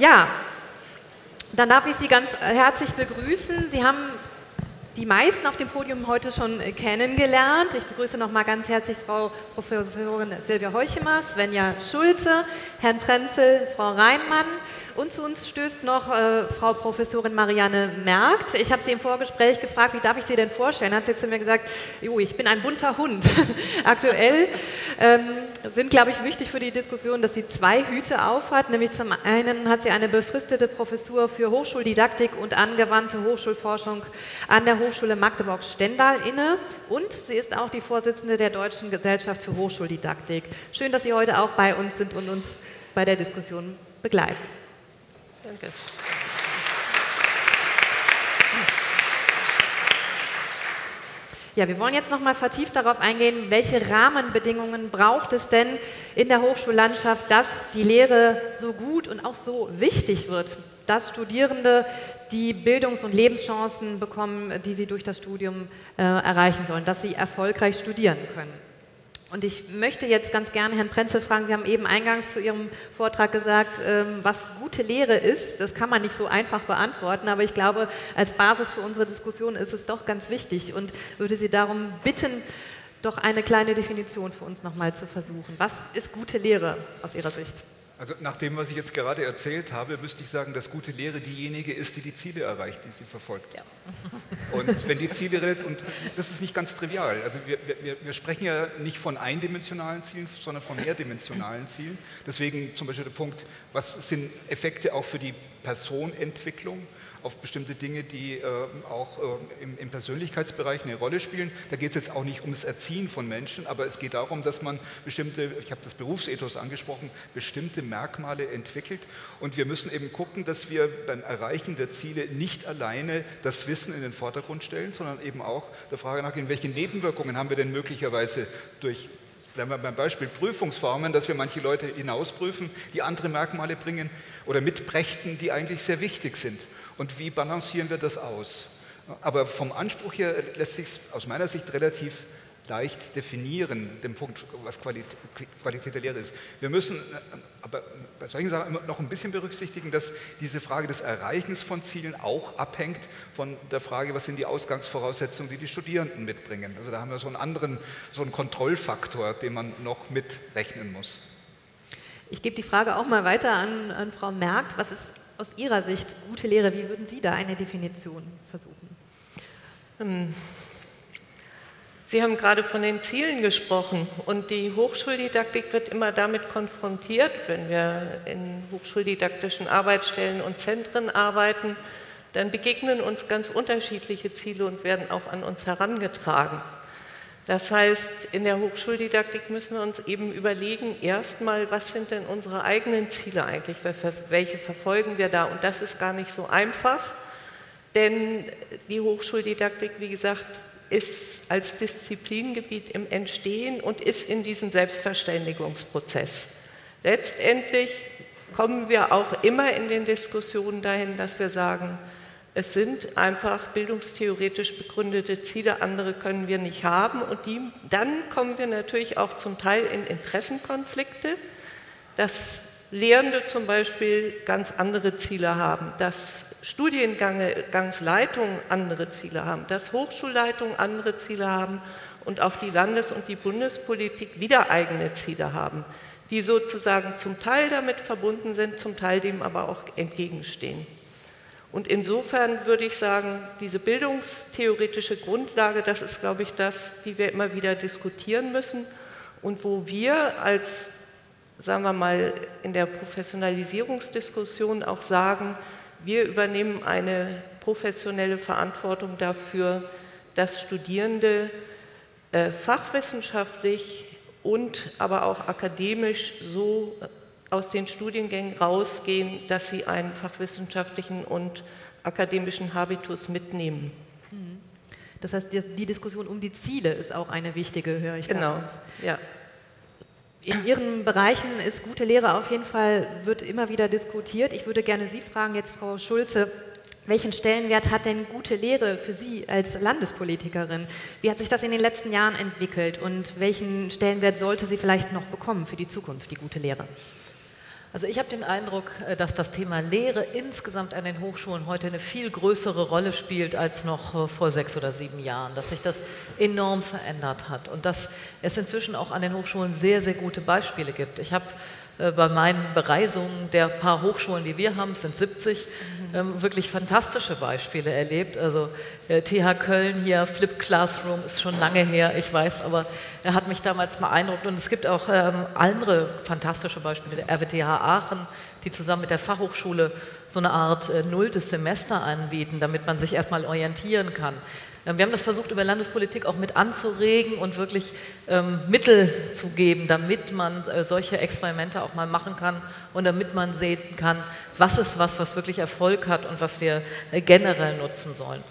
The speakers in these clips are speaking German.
Ja, dann darf ich Sie ganz herzlich begrüßen. Sie haben die meisten auf dem Podium heute schon kennengelernt. Ich begrüße noch mal ganz herzlich Frau Professorin Silvia Heuchemer, Svenja Schulze, Herrn Prenzel, Frau Reinmann und zu uns stößt noch äh, Frau Professorin Marianne Merkt. Ich habe sie im Vorgespräch gefragt, wie darf ich sie denn vorstellen? Hat sie zu mir gesagt, jo, ich bin ein bunter Hund. Aktuell ähm, sind, glaube ich, wichtig für die Diskussion, dass sie zwei Hüte aufhat. Nämlich zum einen hat sie eine befristete Professur für Hochschuldidaktik und angewandte Hochschulforschung an der Hochschule Magdeburg-Stendal inne und sie ist auch die Vorsitzende der Deutschen Gesellschaft für Hochschuldidaktik. Schön, dass Sie heute auch bei uns sind und uns bei der Diskussion begleiten. Danke. Ja, wir wollen jetzt noch mal vertieft darauf eingehen, welche Rahmenbedingungen braucht es denn in der Hochschullandschaft, dass die Lehre so gut und auch so wichtig wird, dass Studierende die Bildungs- und Lebenschancen bekommen, die sie durch das Studium äh, erreichen sollen, dass sie erfolgreich studieren können. Und ich möchte jetzt ganz gerne Herrn Prenzel fragen, Sie haben eben eingangs zu Ihrem Vortrag gesagt, ähm, was gute Lehre ist. Das kann man nicht so einfach beantworten, aber ich glaube, als Basis für unsere Diskussion ist es doch ganz wichtig und würde Sie darum bitten, doch eine kleine Definition für uns nochmal zu versuchen. Was ist gute Lehre aus Ihrer Sicht? Also nach dem, was ich jetzt gerade erzählt habe, müsste ich sagen, dass gute Lehre diejenige ist, die die Ziele erreicht, die sie verfolgt. Ja. Und wenn die Ziele, und das ist nicht ganz trivial, also wir, wir, wir sprechen ja nicht von eindimensionalen Zielen, sondern von mehrdimensionalen Zielen. Deswegen zum Beispiel der Punkt, was sind Effekte auch für die Personentwicklung? Auf bestimmte Dinge, die äh, auch äh, im, im, Persönlichkeitsbereich eine Rolle spielen. Da geht es jetzt auch nicht ums Erziehen von Menschen, aber es geht darum, dass man bestimmte, ich habe das Berufsethos angesprochen, bestimmte Merkmale entwickelt. Und wir müssen eben gucken, dass wir beim Erreichen der Ziele nicht alleine das Wissen in den Vordergrund stellen, sondern eben auch der Frage nachgehen, welche Nebenwirkungen haben wir denn möglicherweise durch Bleiben wir beim Beispiel Prüfungsformen, dass wir manche Leute hinausprüfen, die andere Merkmale bringen oder mitbrächten, die eigentlich sehr wichtig sind und wie balancieren wir das aus. Aber vom Anspruch her lässt sich aus meiner Sicht relativ leicht definieren, den Punkt, was Qualität, Qualität der Lehre ist. Wir müssen äh, aber bei solchen Sachen immer noch ein bisschen berücksichtigen, dass diese Frage des Erreichens von Zielen auch abhängt von der Frage, was sind die Ausgangsvoraussetzungen, die die Studierenden mitbringen. Also da haben wir so einen anderen, so einen Kontrollfaktor, den man noch mitrechnen muss. Ich gebe die Frage auch mal weiter an, an Frau Merkt. Was ist aus Ihrer Sicht gute Lehre? Wie würden Sie da eine Definition versuchen? Ähm, Sie haben gerade von den Zielen gesprochen und die Hochschuldidaktik wird immer damit konfrontiert, wenn wir in hochschuldidaktischen Arbeitsstellen und Zentren arbeiten, dann begegnen uns ganz unterschiedliche Ziele und werden auch an uns herangetragen. Das heißt, in der Hochschuldidaktik müssen wir uns eben überlegen, erstmal, was sind denn unsere eigenen Ziele eigentlich, welche verfolgen wir da? Und das ist gar nicht so einfach, denn die Hochschuldidaktik, wie gesagt, ist als Disziplingebiet im Entstehen und ist in diesem Selbstverständigungsprozess. Letztendlich kommen wir auch immer in den Diskussionen dahin, dass wir sagen, es sind einfach bildungstheoretisch begründete Ziele, andere können wir nicht haben. Und die, dann kommen wir natürlich auch zum Teil in Interessenkonflikte, dass Lehrende zum Beispiel ganz andere Ziele haben, dass Studiengangsleitungen andere Ziele haben, dass Hochschulleitungen andere Ziele haben und auch die Landes- und die Bundespolitik wieder eigene Ziele haben, die sozusagen zum Teil damit verbunden sind, zum Teil dem aber auch entgegenstehen. Und insofern würde ich sagen, diese bildungstheoretische Grundlage, das ist, glaube ich, das, die wir immer wieder diskutieren müssen und wo wir als, sagen wir mal, in der Professionalisierungsdiskussion auch sagen, wir übernehmen eine professionelle Verantwortung dafür, dass Studierende äh, fachwissenschaftlich und aber auch akademisch so aus den Studiengängen rausgehen, dass sie einen fachwissenschaftlichen und akademischen Habitus mitnehmen. Mhm. Das heißt, die Diskussion um die Ziele ist auch eine wichtige, höre ich Genau, ja. In Ihren Bereichen ist gute Lehre auf jeden Fall, wird immer wieder diskutiert. Ich würde gerne Sie fragen, jetzt Frau Schulze, Welchen Stellenwert hat denn gute Lehre für Sie als Landespolitikerin? Wie hat sich das in den letzten Jahren entwickelt und welchen Stellenwert sollte sie vielleicht noch bekommen für die Zukunft, die gute Lehre? Also ich habe den Eindruck, äh, dass das Thema Lehre insgesamt an den Hochschulen heute eine viel größere Rolle spielt als noch äh, vor sechs oder sieben Jahren, dass sich das enorm verändert hat und dass es inzwischen auch an den Hochschulen sehr, sehr gute Beispiele gibt. Ich habe bei meinen Bereisungen der paar Hochschulen, die wir haben, es sind 70, ähm, wirklich fantastische Beispiele erlebt. Also äh, TH Köln hier, Flip Classroom ist schon lange her, ich weiß, aber er hat mich damals beeindruckt. Und es gibt auch ähm, andere fantastische Beispiele, RWTH Aachen, die zusammen mit der Fachhochschule so eine Art äh, nulltes Semester anbieten, damit man sich erstmal orientieren kann. Wir haben das versucht, über Landespolitik auch mit anzuregen und wirklich ähm, Mittel zu geben, damit man äh, solche Experimente auch mal machen kann und damit man sehen kann, was ist was, was wirklich Erfolg hat und was wir äh, generell nutzen sollen.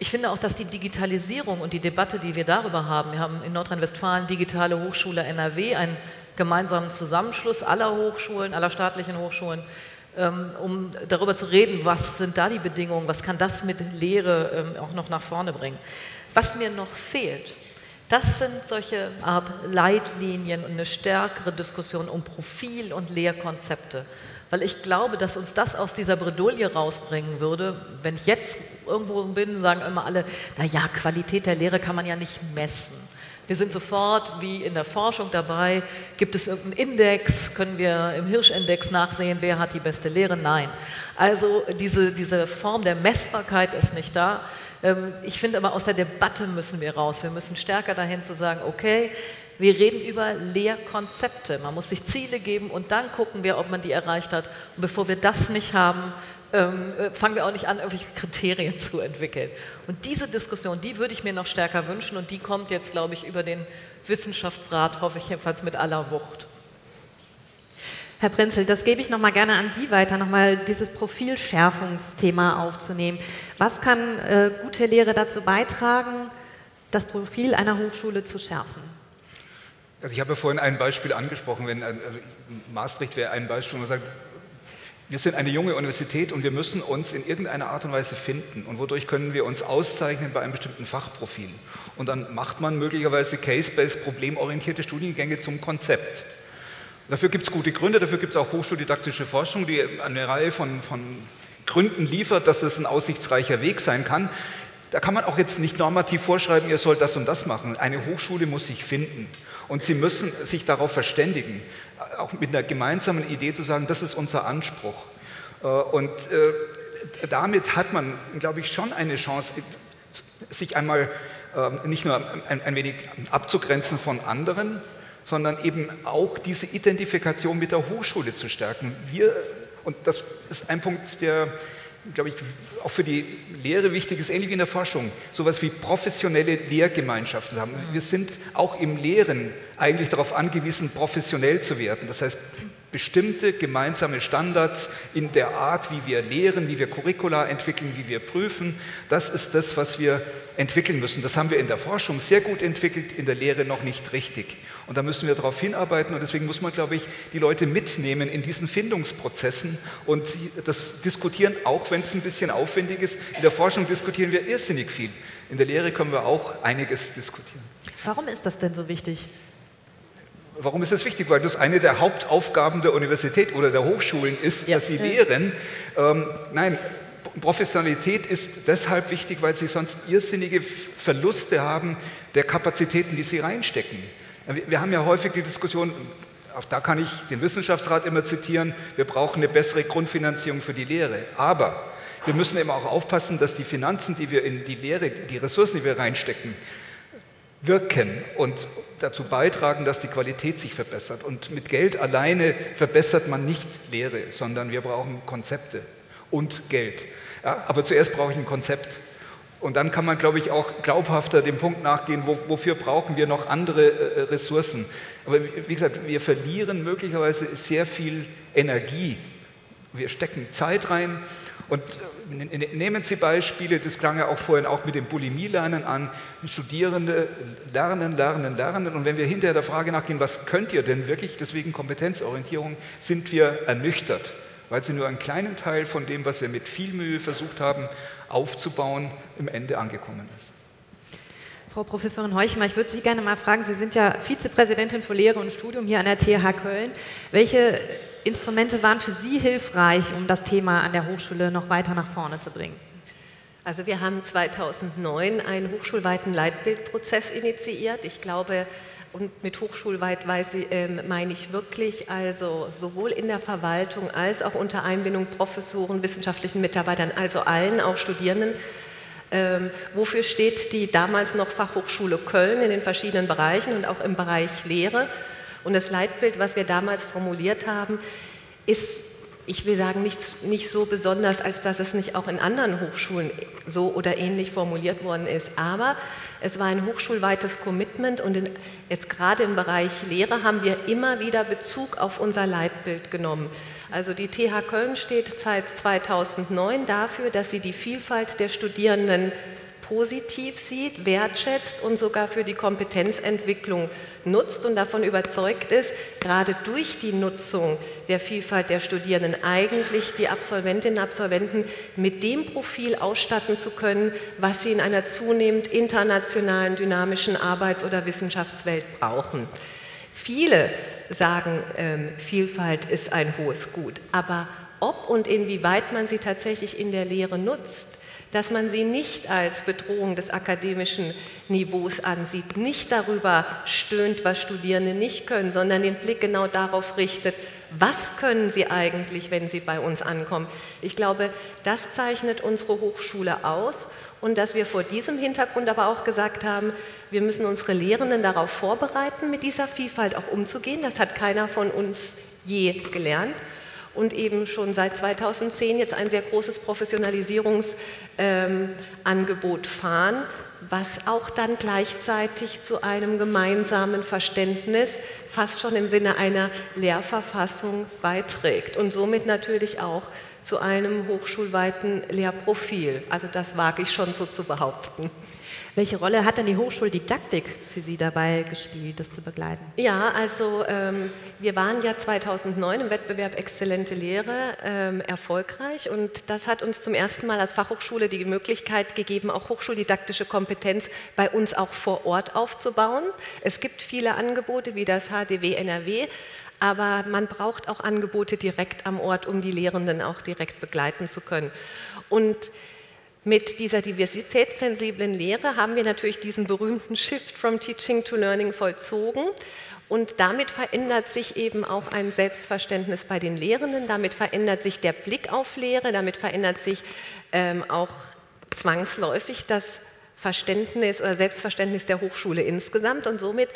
Ich finde auch, dass die Digitalisierung und die Debatte, die wir darüber haben, wir haben in Nordrhein-Westfalen Digitale Hochschule NRW, einen gemeinsamen Zusammenschluss aller Hochschulen, aller staatlichen Hochschulen, um darüber zu reden, was sind da die Bedingungen, was kann das mit Lehre ähm, auch noch nach vorne bringen. Was mir noch fehlt, das sind solche Art Leitlinien und eine stärkere Diskussion um Profil und Lehrkonzepte. Weil ich glaube, dass uns das aus dieser Bredouille rausbringen würde, wenn ich jetzt irgendwo bin, sagen immer alle, naja, Qualität der Lehre kann man ja nicht messen. Wir sind sofort wie in der Forschung dabei. Gibt es irgendeinen Index? Können wir im Hirschindex nachsehen, wer hat die beste Lehre? Nein. Also diese, diese Form der Messbarkeit ist nicht da. Ähm, ich finde aber, aus der Debatte müssen wir raus. Wir müssen stärker dahin zu sagen, okay, wir reden über Lehrkonzepte. Man muss sich Ziele geben und dann gucken wir, ob man die erreicht hat. Und bevor wir das nicht haben, ähm, äh, fangen wir auch nicht an, irgendwelche Kriterien zu entwickeln. Und diese Diskussion, die würde ich mir noch stärker wünschen und die kommt jetzt, glaube ich, über den Wissenschaftsrat, hoffe ich jedenfalls mit aller Wucht. Herr Prinzel, das gebe ich noch mal gerne an Sie weiter, noch mal dieses Profilschärfungsthema aufzunehmen. Was kann äh, gute Lehre dazu beitragen, das Profil einer Hochschule zu schärfen? Also ich habe vorhin ein Beispiel angesprochen, wenn also Maastricht wäre ein Beispiel, wo man sagt, wir sind eine junge Universität und wir müssen uns in irgendeiner Art und Weise finden. Und wodurch können wir uns auszeichnen bei einem bestimmten Fachprofil? Und dann macht man möglicherweise case-based problemorientierte Studiengänge zum Konzept. Dafür gibt es gute Gründe, dafür gibt es auch hochschuldidaktische Forschung, die eine Reihe von, von Gründen liefert, dass es ein aussichtsreicher Weg sein kann. Da kann man auch jetzt nicht normativ vorschreiben, ihr sollt das und das machen. Eine Hochschule muss sich finden und sie müssen sich darauf verständigen auch mit einer gemeinsamen Idee zu sagen, das ist unser Anspruch. Äh, und äh, damit hat man, glaube ich, schon eine Chance, sich einmal ähm, nicht nur ein, wenig abzugrenzen von anderen, sondern eben auch diese Identifikation mit der Hochschule zu stärken. Wir, und das ist ein Punkt, der glaube ich, auch für die Lehre wichtig ist, ähnlich wie in der Forschung, sowas wie professionelle Lehrgemeinschaften haben. Wir sind auch im Lehren eigentlich darauf angewiesen, professionell zu werden. Das heißt, bestimmte gemeinsame Standards in der Art, wie wir lehren, wie wir Curricula entwickeln, wie wir prüfen. Das ist das, was wir entwickeln müssen. Das haben wir in der Forschung sehr gut entwickelt, in der Lehre noch nicht richtig. Und da müssen wir darauf hinarbeiten und deswegen muss man, glaube ich, die Leute mitnehmen in diesen Findungsprozessen und das diskutieren, auch wenn es ein bisschen aufwendig ist. In der Forschung diskutieren wir irrsinnig viel. In der Lehre können wir auch einiges diskutieren. Warum ist das denn so wichtig? Warum ist das wichtig? Weil das eine der Hauptaufgaben der Universität oder der Hochschulen ist, ja. dass sie lehren. Ähm, nein, Professionalität ist deshalb wichtig, weil sie sonst irrsinnige Verluste haben der Kapazitäten, die sie reinstecken. Wir haben ja häufig die Diskussion, auch da kann ich den Wissenschaftsrat immer zitieren, wir brauchen eine bessere Grundfinanzierung für die Lehre. Aber wir müssen eben auch aufpassen, dass die Finanzen, die wir in die Lehre, die Ressourcen, die wir reinstecken, wirken und dazu beitragen, dass die Qualität sich verbessert. Und mit Geld alleine verbessert man nicht Lehre, sondern wir brauchen Konzepte und Geld. Ja, aber zuerst brauche ich ein Konzept. Und dann kann man, glaube ich, auch glaubhafter dem Punkt nachgehen, wo, wofür brauchen wir noch andere äh, Ressourcen. Aber wie gesagt, wir verlieren möglicherweise sehr viel Energie. Wir stecken Zeit rein und äh, nehmen Sie Beispiele, das klang ja auch vorhin auch mit dem Bulimie-Lernen an. Studierende lernen, lernen, lernen. Und wenn wir hinterher der Frage nachgehen, was könnt ihr denn wirklich, deswegen Kompetenzorientierung, sind wir ernüchtert. weil sie nur einen kleinen Teil von dem, was wir mit viel Mühe versucht haben aufzubauen, im Ende angekommen ist. Frau Professorin Heuchmer, ich würde Sie gerne mal fragen, Sie sind ja Vizepräsidentin für Lehre und Studium hier an der TH Köln. Welche Instrumente waren für Sie hilfreich, um das Thema an der Hochschule noch weiter nach vorne zu bringen? Also wir haben 2009 einen hochschulweiten Leitbildprozess initiiert. Ich glaube, und mit hochschulweit äh, meine ich wirklich, also sowohl in der Verwaltung als auch unter Einbindung Professoren, wissenschaftlichen Mitarbeitern, also allen, auch Studierenden. Ähm, wofür steht die damals noch Fachhochschule Köln in den verschiedenen Bereichen und auch im Bereich Lehre? Und das Leitbild, was wir damals formuliert haben, ist ich will sagen, nicht, nicht so besonders, als dass es nicht auch in anderen Hochschulen so oder ähnlich formuliert worden ist. Aber es war ein hochschulweites Commitment und in, jetzt gerade im Bereich Lehre haben wir immer wieder Bezug auf unser Leitbild genommen. Also die TH Köln steht seit 2009 dafür, dass sie die Vielfalt der Studierenden positiv sieht, wertschätzt und sogar für die Kompetenzentwicklung nutzt und davon überzeugt ist, gerade durch die Nutzung der Vielfalt der Studierenden eigentlich die Absolventinnen und Absolventen mit dem Profil ausstatten zu können, was sie in einer zunehmend internationalen, dynamischen Arbeits- oder Wissenschaftswelt brauchen. Viele sagen, ähm, Vielfalt ist ein hohes Gut, aber ob und inwieweit man sie tatsächlich in der Lehre nutzt, dass man sie nicht als Bedrohung des akademischen Niveaus ansieht, nicht darüber stöhnt, was Studierende nicht können, sondern den Blick genau darauf richtet, was können sie eigentlich, wenn sie bei uns ankommen. Ich glaube, das zeichnet unsere Hochschule aus und dass wir vor diesem Hintergrund aber auch gesagt haben, wir müssen unsere Lehrenden darauf vorbereiten, mit dieser Vielfalt auch umzugehen. Das hat keiner von uns je gelernt und eben schon seit 2010 jetzt ein sehr großes Professionalisierungsangebot ähm, fahren, was auch dann gleichzeitig zu einem gemeinsamen Verständnis, fast schon im Sinne einer Lehrverfassung beiträgt und somit natürlich auch zu einem hochschulweiten Lehrprofil. Also das wage ich schon so zu behaupten. Welche Rolle hat denn die Hochschuldidaktik für Sie dabei gespielt, das zu begleiten? Ja, also ähm, wir waren ja 2009 im Wettbewerb Exzellente Lehre ähm, erfolgreich und das hat uns zum ersten Mal als Fachhochschule die Möglichkeit gegeben, auch hochschuldidaktische Kompetenz bei uns auch vor Ort aufzubauen. Es gibt viele Angebote wie das HDW NRW, aber man braucht auch Angebote direkt am Ort, um die Lehrenden auch direkt begleiten zu können. Und mit dieser diversitätssensiblen Lehre haben wir natürlich diesen berühmten Shift from Teaching to Learning vollzogen. Und damit verändert sich eben auch ein Selbstverständnis bei den Lehrenden, damit verändert sich der Blick auf Lehre, damit verändert sich ähm, auch zwangsläufig das Verständnis oder Selbstverständnis der Hochschule insgesamt. Und somit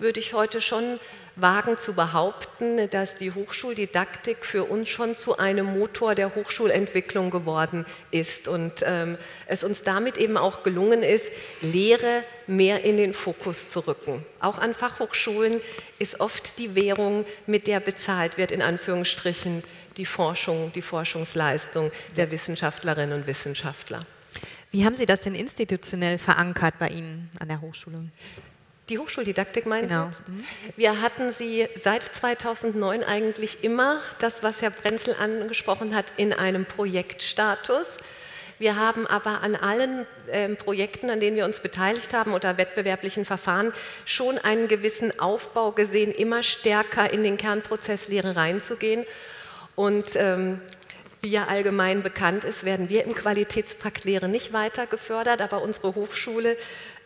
würde ich heute schon wagen zu behaupten, dass die Hochschuldidaktik für uns schon zu einem Motor der Hochschulentwicklung geworden ist und ähm, es uns damit eben auch gelungen ist, Lehre mehr in den Fokus zu rücken. Auch an Fachhochschulen ist oft die Währung, mit der bezahlt wird, in Anführungsstrichen, die Forschung, die Forschungsleistung der Wissenschaftlerinnen und Wissenschaftler. Wie haben Sie das denn institutionell verankert bei Ihnen an der Hochschule? Die Hochschuldidaktik meinen genau. Sie? Mhm. Wir hatten sie seit 2009 eigentlich immer, das was Herr Brenzel angesprochen hat, in einem Projektstatus. Wir haben aber an allen äh, Projekten, an denen wir uns beteiligt haben oder wettbewerblichen Verfahren, schon einen gewissen Aufbau gesehen, immer stärker in den Kernprozess Lehre reinzugehen. Und ähm, wie ja allgemein bekannt ist, werden wir im Qualitätspakt Lehre nicht weiter gefördert, aber unsere Hochschule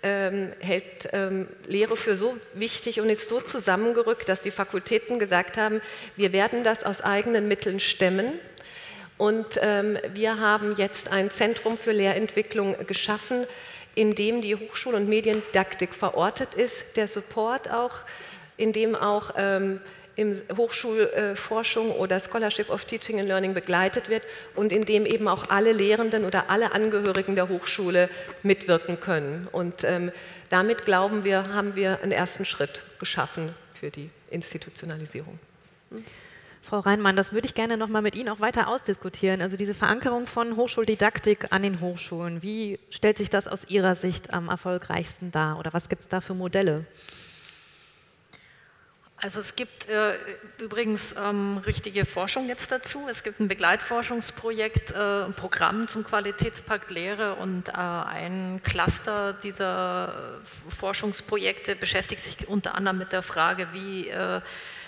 ähm, hält ähm, Lehre für so wichtig und ist so zusammengerückt, dass die Fakultäten gesagt haben, wir werden das aus eigenen Mitteln stemmen. Und ähm, wir haben jetzt ein Zentrum für Lehrentwicklung geschaffen, in dem die Hochschul- und Mediendidaktik verortet ist, der Support auch, in dem auch in Hochschulforschung oder Scholarship of Teaching and Learning begleitet wird und in dem eben auch alle Lehrenden oder alle Angehörigen der Hochschule mitwirken können. Und ähm, damit glauben wir, haben wir einen ersten Schritt geschaffen für die Institutionalisierung. Hm? Frau Reinmann, das würde ich gerne noch mal mit Ihnen auch weiter ausdiskutieren. Also diese Verankerung von Hochschuldidaktik an den Hochschulen. Wie stellt sich das aus Ihrer Sicht am erfolgreichsten dar oder was gibt es da für Modelle? Also es gibt äh, übrigens ähm, richtige Forschung jetzt dazu. Es gibt ein Begleitforschungsprojekt, äh, ein Programm zum Qualitätspakt Lehre und äh, ein Cluster dieser Forschungsprojekte beschäftigt sich unter anderem mit der Frage, wie äh,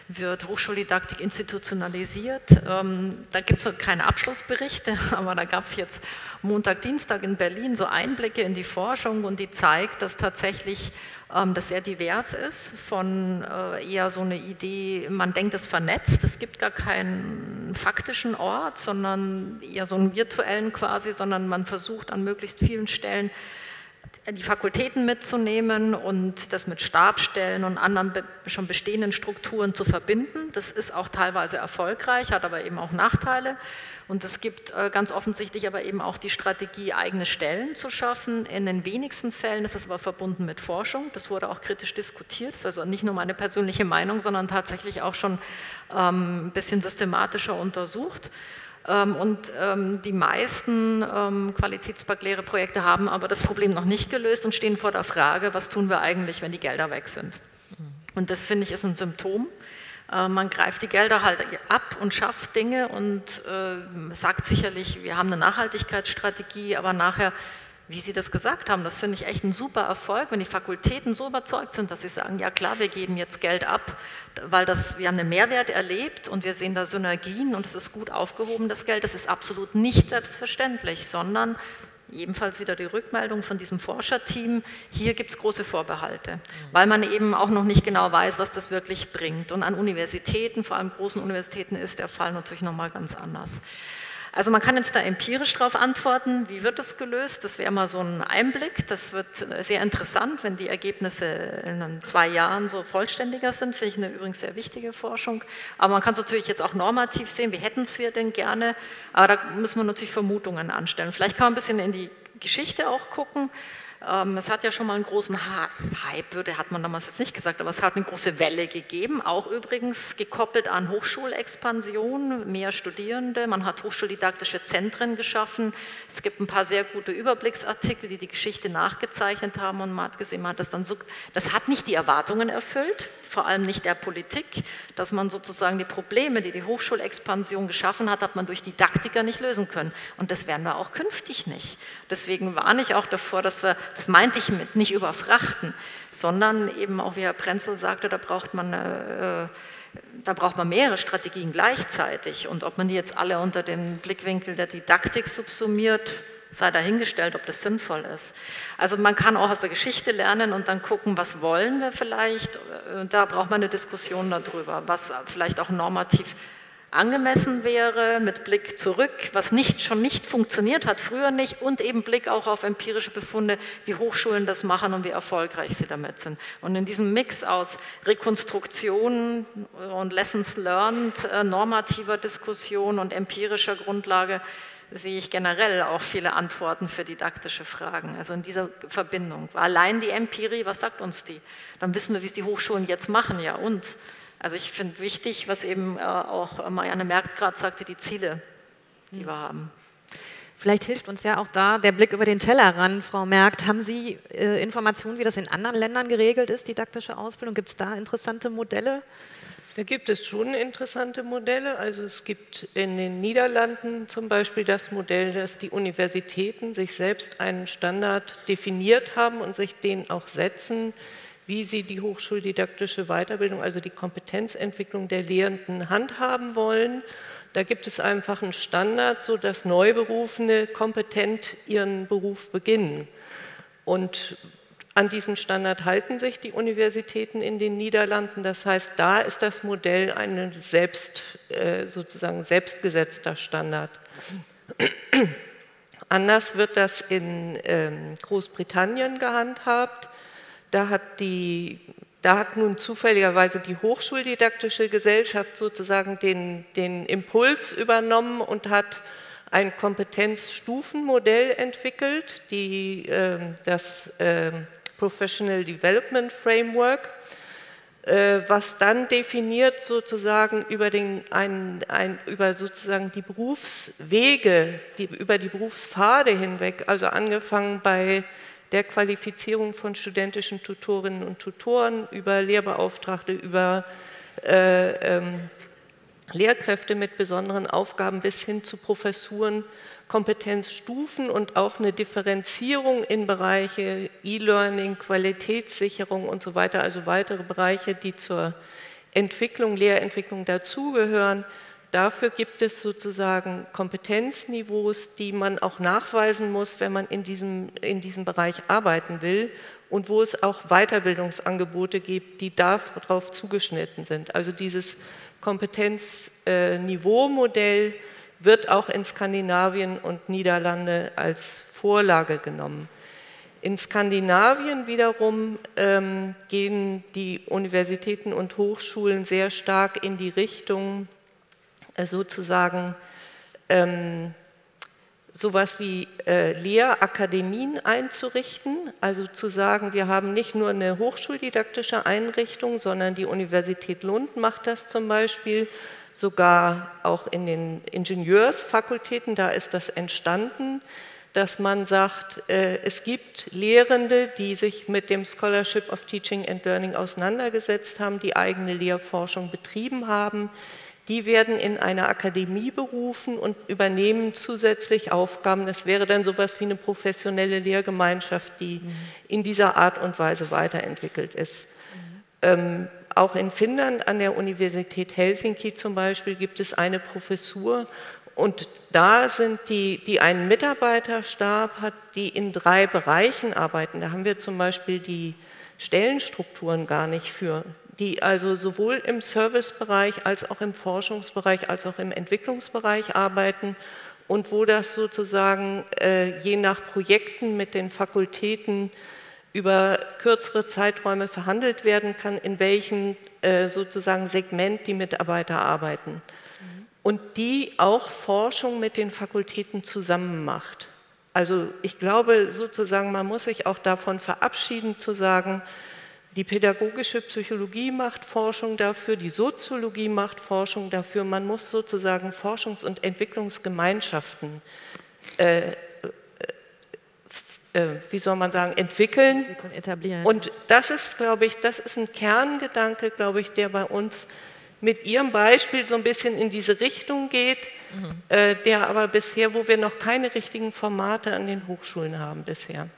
wird Hochschuldidaktik institutionalisiert. Ähm, da gibt es keine Abschlussberichte, aber da gab es jetzt Montag, Dienstag in Berlin so Einblicke in die Forschung und die zeigt, dass tatsächlich ähm, das sehr divers ist, von äh, eher so eine Idee, man denkt es vernetzt, es gibt gar keinen faktischen Ort, sondern eher so einen virtuellen quasi, sondern man versucht an möglichst vielen Stellen die Fakultäten mitzunehmen und das mit Stabstellen und anderen schon bestehenden Strukturen zu verbinden. Das ist auch teilweise erfolgreich, hat aber eben auch Nachteile. Und es gibt äh, ganz offensichtlich aber eben auch die Strategie, eigene Stellen zu schaffen. In den wenigsten Fällen ist es aber verbunden mit Forschung. Das wurde auch kritisch diskutiert. Das ist also nicht nur meine persönliche Meinung, sondern tatsächlich auch schon ähm, ein bisschen systematischer untersucht. Ähm, und ähm, die meisten ähm, Qualitätsbacklehre-Projekte haben aber das Problem noch nicht gelöst und stehen vor der Frage, was tun wir eigentlich, wenn die Gelder weg sind. Und das finde ich ist ein Symptom. Man greift die Gelder halt ab und schafft Dinge und äh, sagt sicherlich, wir haben eine Nachhaltigkeitsstrategie, aber nachher wie Sie das gesagt haben, das finde ich echt ein super Erfolg, wenn die Fakultäten so überzeugt sind, dass sie sagen, ja klar, wir geben jetzt Geld ab, weil das, wir haben einen Mehrwert erlebt und wir sehen da Synergien und es ist gut aufgehoben, das Geld. Das ist absolut nicht selbstverständlich, sondern ebenfalls wieder die Rückmeldung von diesem Forscherteam, hier gibt es große Vorbehalte, weil man eben auch noch nicht genau weiß, was das wirklich bringt. Und an Universitäten, vor allem großen Universitäten, ist der Fall natürlich nochmal ganz anders. Also man kann jetzt da empirisch darauf antworten, wie wird das gelöst? Das wäre mal so ein Einblick. Das wird sehr interessant, wenn die Ergebnisse in zwei Jahren so vollständiger sind. Finde ich eine übrigens sehr wichtige Forschung. Aber man kann es natürlich jetzt auch normativ sehen, wie hätten es wir denn gerne? Aber da müssen wir natürlich Vermutungen anstellen. Vielleicht kann man ein bisschen in die Geschichte auch gucken. Ähm, es hat ja schon mal einen großen Hype, würde, hat man damals jetzt nicht gesagt, aber es hat eine große Welle gegeben, auch übrigens gekoppelt an Hochschulexpansion, mehr Studierende, man hat hochschuldidaktische Zentren geschaffen, es gibt ein paar sehr gute Überblicksartikel, die die Geschichte nachgezeichnet haben. Und man hat gesehen, man hat das dann so, das hat nicht die Erwartungen erfüllt, vor allem nicht der Politik, dass man sozusagen die Probleme, die die Hochschulexpansion geschaffen hat, hat man durch Didaktiker nicht lösen können. Und das werden wir auch künftig nicht. Deswegen warne ich auch davor, dass wir das meinte ich mit nicht überfrachten, sondern eben auch, wie Herr Prenzel sagte, da braucht man äh, da braucht man mehrere Strategien gleichzeitig. Und ob man die jetzt alle unter dem Blickwinkel der Didaktik subsumiert, sei dahingestellt, ob das sinnvoll ist. Also man kann auch aus der Geschichte lernen und dann gucken, was wollen wir vielleicht. Äh, da braucht man eine Diskussion darüber, was vielleicht auch normativ angemessen wäre, mit Blick zurück, was nicht, schon nicht funktioniert hat, früher nicht, und eben Blick auch auf empirische Befunde, wie Hochschulen das machen und wie erfolgreich sie damit sind. Und in diesem Mix aus Rekonstruktion und Lessons learned, äh, normativer Diskussion und empirischer Grundlage sehe ich generell auch viele Antworten für didaktische Fragen. Also in dieser Verbindung. Allein die Empirie, was sagt uns die? Dann wissen wir, wie es die Hochschulen jetzt machen, ja und? Also ich finde wichtig, was eben äh, auch Marianne Merkt gerade sagte, die Ziele, die mhm. wir haben. Vielleicht hilft uns ja auch da der Blick über den Tellerrand, Frau Merkt. Haben Sie äh, Informationen, wie das in anderen Ländern geregelt ist, didaktische Ausbildung? Gibt es da interessante Modelle? Da gibt es schon interessante Modelle. Also es gibt in den Niederlanden zum Beispiel das Modell, dass die Universitäten sich selbst einen Standard definiert haben und sich den auch setzen, wie sie die hochschuldidaktische Weiterbildung, also die Kompetenzentwicklung der Lehrenden handhaben wollen. Da gibt es einfach einen Standard, sodass Neuberufene kompetent ihren Beruf beginnen. Und an diesen Standard halten sich die Universitäten in den Niederlanden. Das heißt, da ist das Modell ein selbst, äh, sozusagen selbstgesetzter Standard. Anders wird das in ähm, Großbritannien gehandhabt. Da hat, die, da hat nun zufälligerweise die Hochschuldidaktische Gesellschaft sozusagen den, den Impuls übernommen und hat ein Kompetenzstufenmodell entwickelt, die, äh, das äh, Professional Development Framework, äh, was dann definiert sozusagen über, den, ein, ein, über sozusagen die Berufswege, die, über die Berufspfade hinweg, also angefangen bei der Qualifizierung von studentischen Tutorinnen und Tutoren, über Lehrbeauftragte, über äh, ähm, Lehrkräfte mit besonderen Aufgaben bis hin zu Professuren, Kompetenzstufen und auch eine Differenzierung in Bereiche E-Learning, Qualitätssicherung und so weiter, also weitere Bereiche, die zur Entwicklung, Lehrentwicklung dazugehören. Dafür gibt es sozusagen Kompetenzniveaus, die man auch nachweisen muss, wenn man in diesem, in diesem Bereich arbeiten will und wo es auch Weiterbildungsangebote gibt, die darauf zugeschnitten sind. Also dieses Kompetenzniveau-Modell wird auch in Skandinavien und Niederlande als Vorlage genommen. In Skandinavien wiederum ähm, gehen die Universitäten und Hochschulen sehr stark in die Richtung, sozusagen ähm, sowas wie äh, Lehrakademien einzurichten, also zu sagen, wir haben nicht nur eine hochschuldidaktische Einrichtung, sondern die Universität Lund macht das zum Beispiel, sogar auch in den Ingenieursfakultäten, da ist das entstanden, dass man sagt, äh, es gibt Lehrende, die sich mit dem Scholarship of Teaching and Learning auseinandergesetzt haben, die eigene Lehrforschung betrieben haben, die werden in eine Akademie berufen und übernehmen zusätzlich Aufgaben. Das wäre dann sowas wie eine professionelle Lehrgemeinschaft, die mhm. in dieser Art und Weise weiterentwickelt ist. Mhm. Ähm, auch in Finnland an der Universität Helsinki zum Beispiel gibt es eine Professur und da sind die, die einen Mitarbeiterstab hat, die in drei Bereichen arbeiten. Da haben wir zum Beispiel die Stellenstrukturen gar nicht für die also sowohl im Servicebereich als auch im Forschungsbereich als auch im Entwicklungsbereich arbeiten und wo das sozusagen äh, je nach Projekten mit den Fakultäten über kürzere Zeiträume verhandelt werden kann, in welchem äh, sozusagen Segment die Mitarbeiter arbeiten. Mhm. Und die auch Forschung mit den Fakultäten zusammen macht. Also ich glaube sozusagen, man muss sich auch davon verabschieden zu sagen, die pädagogische Psychologie macht Forschung dafür, die Soziologie macht Forschung dafür. Man muss sozusagen Forschungs- und Entwicklungsgemeinschaften, äh, äh, äh, wie soll man sagen, entwickeln. etablieren. Und das ist, glaube ich, das ist ein Kerngedanke, glaube ich, der bei uns mit Ihrem Beispiel so ein bisschen in diese Richtung geht, mhm. Äh, der aber bisher, wo wir noch keine richtigen Formate an den Hochschulen haben bisher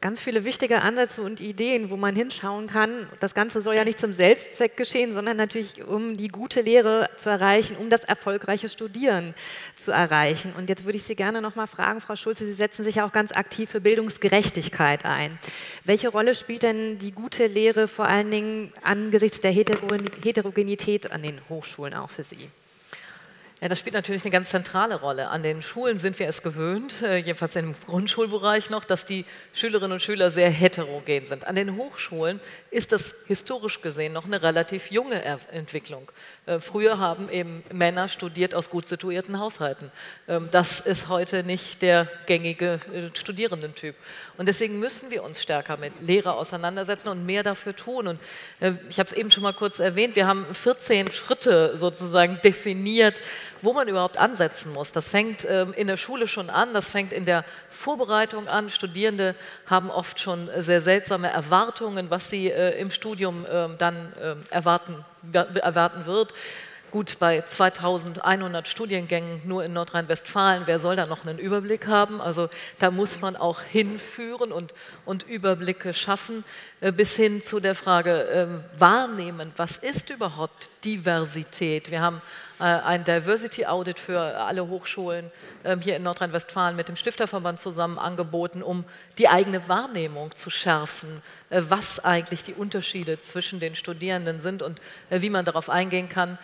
ganz viele wichtige Ansätze und Ideen, wo man hinschauen kann. Das Ganze soll ja nicht zum Selbstzweck geschehen, sondern natürlich um die gute Lehre zu erreichen, um das erfolgreiche Studieren zu erreichen. Und jetzt würde ich Sie gerne noch mal fragen, Frau Schulze, Sie setzen sich ja auch ganz aktiv für Bildungsgerechtigkeit ein. Welche Rolle spielt denn die gute Lehre vor allen Dingen angesichts der Heterogenität an den Hochschulen auch für Sie? Ja, das spielt natürlich eine ganz zentrale Rolle. An den Schulen sind wir es gewöhnt, äh, jedenfalls im Grundschulbereich noch, dass die Schülerinnen und Schüler sehr heterogen sind. An den Hochschulen ist das historisch gesehen noch eine relativ junge Entwicklung. Äh, früher haben eben Männer studiert aus gut situierten Haushalten. Ähm, das ist heute nicht der gängige äh, Studierendentyp. Und deswegen müssen wir uns stärker mit Lehre auseinandersetzen und mehr dafür tun. Und äh, ich habe es eben schon mal kurz erwähnt, wir haben 14 Schritte sozusagen definiert, wo man überhaupt ansetzen muss. Das fängt ähm, in der Schule schon an, das fängt in der Vorbereitung an. Studierende haben oft schon sehr seltsame Erwartungen, was sie im Studium ähm, dann erwarten erwarten wird. Gut, bei 2100 Studiengängen nur in Nordrhein-Westfalen, wer soll da noch einen Überblick haben? Also da muss man auch hinführen und, und Überblicke schaffen, äh, bis hin zu der Frage äh, wahrnehmen, was ist überhaupt Diversität? Wir haben ein Diversity Audit für alle Hochschulen äh, hier in Nordrhein-Westfalen mit dem Stifterverband zusammen angeboten, um die eigene Wahrnehmung zu schärfen, äh, was eigentlich die Unterschiede zwischen den Studierenden sind und äh, wie man darauf eingehen kann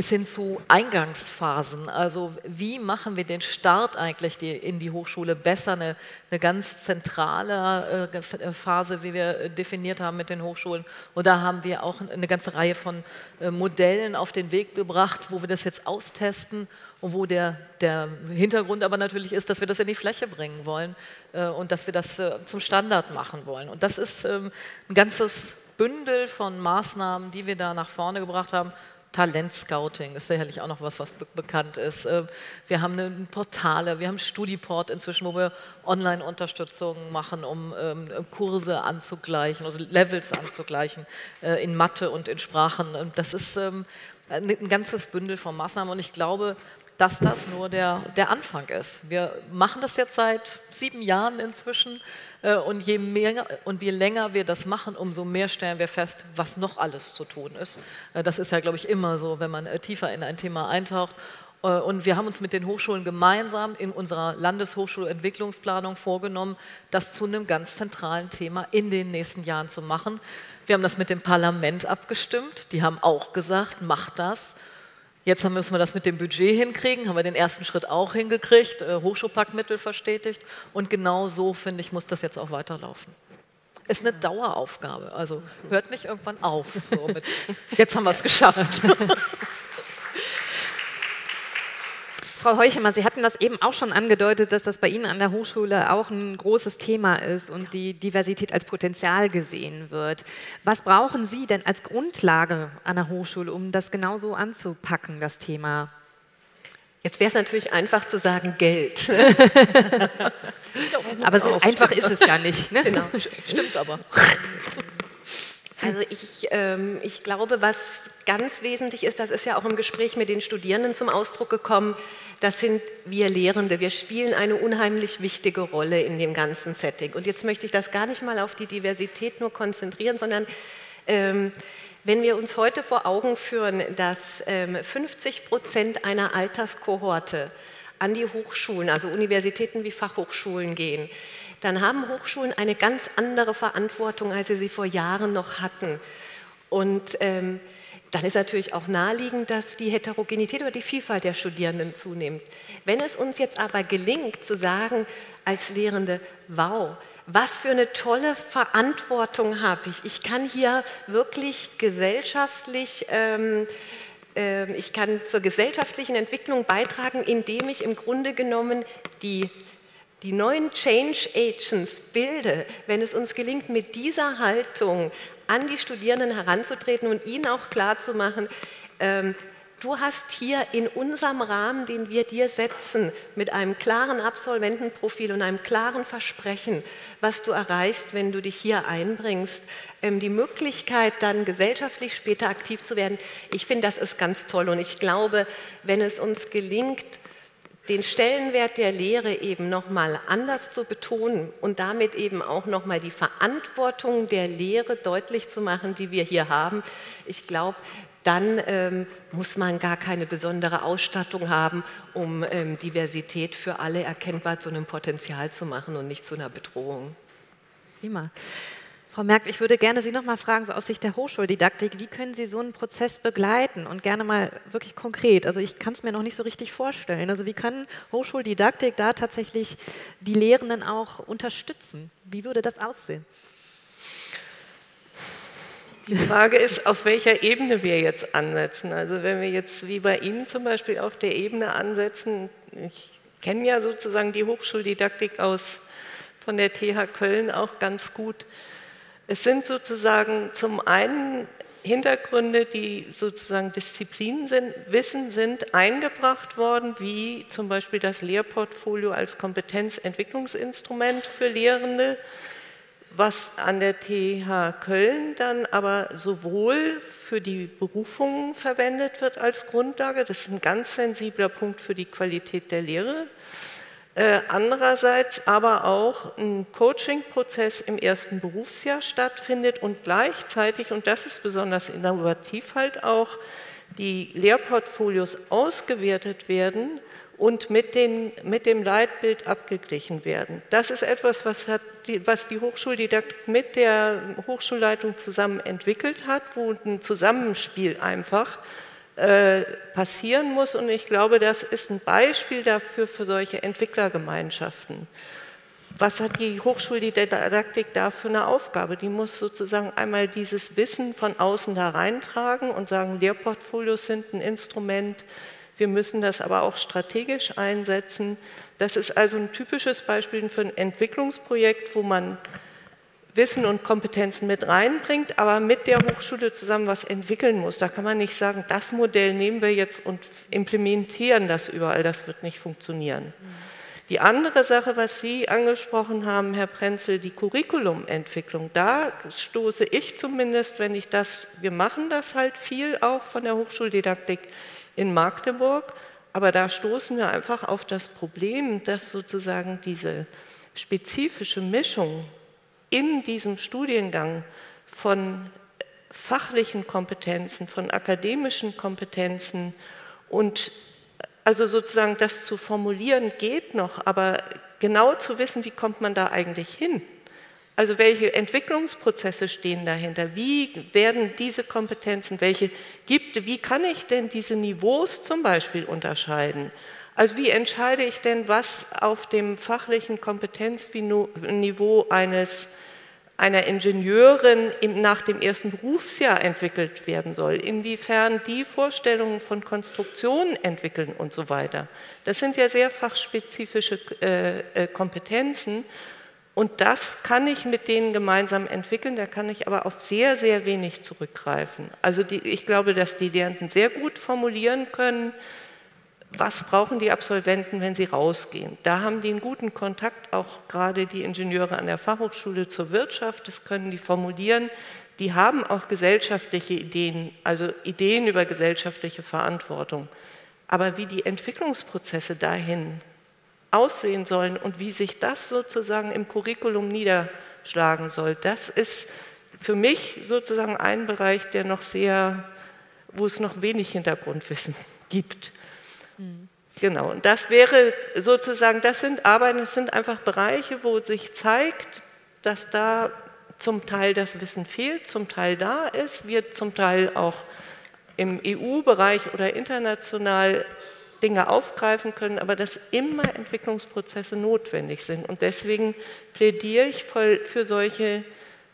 bis hin zu Eingangsphasen. Also wie machen wir den Start eigentlich in die Hochschule besser? Eine, eine ganz zentrale äh, äh Phase, wie wir definiert haben mit den Hochschulen. Und da haben wir auch eine ganze Reihe von äh, Modellen auf den Weg gebracht, wo wir das jetzt austesten und wo der, der Hintergrund aber natürlich ist, dass wir das in die Fläche bringen wollen und dass wir das zum Standard machen wollen. Und das ist ähm, ein ganzes Bündel von Maßnahmen, die wir da nach vorne gebracht haben Talentscouting ist sicherlich auch noch was, was be bekannt ist. Äh, wir haben eine Portale, wir haben Studiport inzwischen, wo wir Online-Unterstützung machen, um ähm, Kurse anzugleichen, also Levels anzugleichen äh, in Mathe und in Sprachen. Und das ist ähm, ein ganzes Bündel von Maßnahmen und ich glaube, dass das nur der, der Anfang ist. Wir machen das jetzt seit sieben Jahren inzwischen äh, und je mehr und je länger wir das machen, umso mehr stellen wir fest, was noch alles zu tun ist. Äh, das ist ja, glaube ich, immer so, wenn man äh, tiefer in ein Thema eintaucht. Und wir haben uns mit den Hochschulen gemeinsam in unserer Landeshochschulentwicklungsplanung vorgenommen, das zu einem ganz zentralen Thema in den nächsten Jahren zu machen. Wir haben das mit dem Parlament abgestimmt. Die haben auch gesagt, macht das. Jetzt müssen wir das mit dem Budget hinkriegen, haben wir den ersten Schritt auch hingekriegt, äh, Hochschulpaktmittel verstetigt und genau so, finde ich, muss das jetzt auch weiterlaufen. Ist eine Daueraufgabe, also hört nicht irgendwann auf. So mit, jetzt haben wir es geschafft. Frau Heuchemer, Sie hatten das eben auch schon angedeutet, dass das bei Ihnen an der Hochschule auch ein großes Thema ist und die Diversität als Potenzial gesehen wird. Was brauchen Sie denn als Grundlage an der Hochschule, um das genauso anzupacken, das Thema? Jetzt wäre es natürlich einfach zu sagen Geld. aber so einfach ist es ja nicht. Ne? Genau. Stimmt aber. Also ich, ähm, ich glaube, was ganz wesentlich ist, das ist ja auch im Gespräch mit den Studierenden zum Ausdruck gekommen, das sind wir Lehrende. Wir spielen eine unheimlich wichtige Rolle in dem ganzen Setting. Und jetzt möchte ich das gar nicht mal auf die Diversität nur konzentrieren, sondern ähm, wenn wir uns heute vor Augen führen, dass ähm, 50 Prozent einer Alterskohorte an die Hochschulen, also Universitäten wie Fachhochschulen gehen, dann haben Hochschulen eine ganz andere Verantwortung, als sie sie vor Jahren noch hatten. Und ähm, dann ist natürlich auch naheliegend, dass die Heterogenität oder die Vielfalt der Studierenden zunimmt. Wenn es uns jetzt aber gelingt zu sagen als Lehrende, wow, was für eine tolle Verantwortung habe ich. Ich kann hier wirklich gesellschaftlich, ähm, äh, ich kann zur gesellschaftlichen Entwicklung beitragen, indem ich im Grunde genommen die die neuen Change Agents bilde, wenn es uns gelingt, mit dieser Haltung an die Studierenden heranzutreten und ihnen auch klarzumachen, ähm, du hast hier in unserem Rahmen, den wir dir setzen, mit einem klaren Absolventenprofil und einem klaren Versprechen, was du erreichst, wenn du dich hier einbringst, ähm, die Möglichkeit, dann gesellschaftlich später aktiv zu werden. Ich finde, das ist ganz toll und ich glaube, wenn es uns gelingt, den Stellenwert der Lehre eben nochmal anders zu betonen und damit eben auch nochmal die Verantwortung der Lehre deutlich zu machen, die wir hier haben. Ich glaube, dann ähm, muss man gar keine besondere Ausstattung haben, um ähm, Diversität für alle erkennbar zu einem Potenzial zu machen und nicht zu einer Bedrohung. Prima. Frau Merck, ich würde gerne Sie noch mal fragen, so aus Sicht der Hochschuldidaktik, wie können Sie so einen Prozess begleiten und gerne mal wirklich konkret? Also ich kann es mir noch nicht so richtig vorstellen. Also wie kann Hochschuldidaktik da tatsächlich die Lehrenden auch unterstützen? Wie würde das aussehen? Die Frage ist, auf welcher Ebene wir jetzt ansetzen. Also wenn wir jetzt wie bei Ihnen zum Beispiel auf der Ebene ansetzen, ich kenne ja sozusagen die Hochschuldidaktik aus von der TH Köln auch ganz gut. Es sind sozusagen zum einen Hintergründe, die sozusagen Disziplinen sind, Wissen sind eingebracht worden, wie zum Beispiel das Lehrportfolio als Kompetenzentwicklungsinstrument für Lehrende, was an der TH Köln dann aber sowohl für die Berufungen verwendet wird als Grundlage, das ist ein ganz sensibler Punkt für die Qualität der Lehre, andererseits aber auch ein Coaching-Prozess im ersten Berufsjahr stattfindet und gleichzeitig, und das ist besonders innovativ halt auch, die Lehrportfolios ausgewertet werden und mit, den, mit dem Leitbild abgeglichen werden. Das ist etwas, was, die, was die Hochschuldidaktik mit der Hochschulleitung zusammen entwickelt hat, wo ein Zusammenspiel einfach äh, passieren muss. Und ich glaube, das ist ein Beispiel dafür für solche Entwicklergemeinschaften. Was hat die Hochschuldidaktik da für eine Aufgabe? Die muss sozusagen einmal dieses Wissen von außen da reintragen und sagen, Lehrportfolios sind ein Instrument, wir müssen das aber auch strategisch einsetzen. Das ist also ein typisches Beispiel für ein Entwicklungsprojekt, wo man Wissen und Kompetenzen mit reinbringt, aber mit der Hochschule zusammen was entwickeln muss. Da kann man nicht sagen, das Modell nehmen wir jetzt und implementieren das überall. Das wird nicht funktionieren. Die andere Sache, was Sie angesprochen haben, Herr Prenzel, die Curriculumentwicklung, da stoße ich zumindest, wenn ich das, wir machen das halt viel auch von der Hochschuldidaktik in Magdeburg, aber da stoßen wir einfach auf das Problem, dass sozusagen diese spezifische Mischung in diesem Studiengang von fachlichen Kompetenzen, von akademischen Kompetenzen und also sozusagen das zu formulieren geht noch, aber genau zu wissen, wie kommt man da eigentlich hin? Also welche Entwicklungsprozesse stehen dahinter? Wie werden diese Kompetenzen, welche gibt, wie kann ich denn diese Niveaus zum Beispiel unterscheiden? Also wie entscheide ich denn, was auf dem fachlichen Kompetenzniveau eines einer Ingenieurin nach dem ersten Berufsjahr entwickelt werden soll, inwiefern die Vorstellungen von Konstruktionen entwickeln und so weiter. Das sind ja sehr fachspezifische äh, äh, Kompetenzen und das kann ich mit denen gemeinsam entwickeln, da kann ich aber auf sehr, sehr wenig zurückgreifen. Also die, ich glaube, dass die Lehrenden sehr gut formulieren können, was brauchen die Absolventen, wenn sie rausgehen? Da haben die einen guten Kontakt, auch gerade die Ingenieure an der Fachhochschule zur Wirtschaft, das können die formulieren. Die haben auch gesellschaftliche Ideen, also Ideen über gesellschaftliche Verantwortung. Aber wie die Entwicklungsprozesse dahin aussehen sollen und wie sich das sozusagen im Curriculum niederschlagen soll, das ist für mich sozusagen ein Bereich, der noch sehr, wo es noch wenig Hintergrundwissen gibt. Genau, und das wäre sozusagen, das sind Arbeiten, das sind einfach Bereiche, wo sich zeigt, dass da zum Teil das Wissen fehlt, zum Teil da ist, wir zum Teil auch im EU-Bereich oder international Dinge aufgreifen können, aber dass immer Entwicklungsprozesse notwendig sind. Und deswegen plädiere ich voll für solche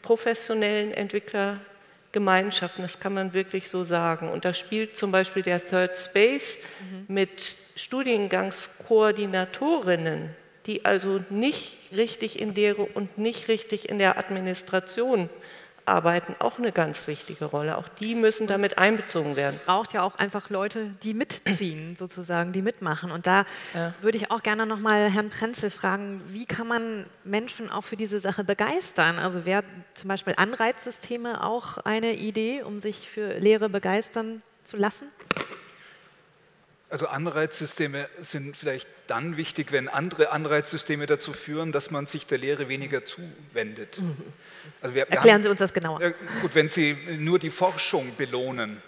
professionellen Entwickler Gemeinschaften, das kann man wirklich so sagen. Und da spielt zum Beispiel der Third Space mhm. mit Studiengangskoordinatorinnen, die also nicht richtig in Lehre und nicht richtig in der Administration arbeiten auch eine ganz wichtige Rolle. Auch die müssen damit einbezogen werden. Es braucht ja auch einfach Leute, die mitziehen, sozusagen, die mitmachen. Und da ja. würde ich auch gerne nochmal Herrn Prenzel fragen, wie kann man Menschen auch für diese Sache begeistern? Also wäre zum Beispiel Anreizsysteme auch eine Idee, um sich für Lehre begeistern zu lassen? Also Anreizsysteme sind vielleicht dann wichtig, wenn andere Anreizsysteme dazu führen, dass man sich der Lehre weniger zuwendet. Mhm. Also wir, wir Erklären haben, Sie uns das genauer. Ja, gut, wenn Sie nur die Forschung belohnen,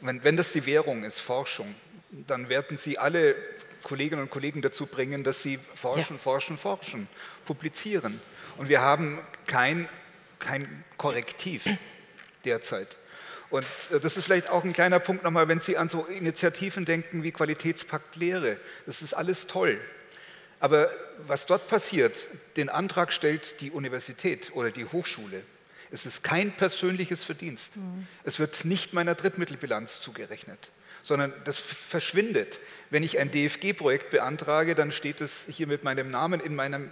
wenn, wenn das die Währung ist, Forschung, dann werden Sie alle Kolleginnen und Kollegen dazu bringen, dass sie forschen, ja. forschen, forschen, publizieren. Und wir haben kein, kein Korrektiv derzeit. Und äh, das ist vielleicht auch ein kleiner Punkt nochmal, wenn Sie an so Initiativen denken wie Qualitätspakt Lehre. Das ist alles toll. Aber was dort passiert, den Antrag stellt die Universität oder die Hochschule. Es ist kein persönliches Verdienst. Mhm. Es wird nicht meiner Drittmittelbilanz zugerechnet, sondern das verschwindet. Wenn ich ein DFG-Projekt beantrage, dann steht es hier mit meinem Namen in, meinem,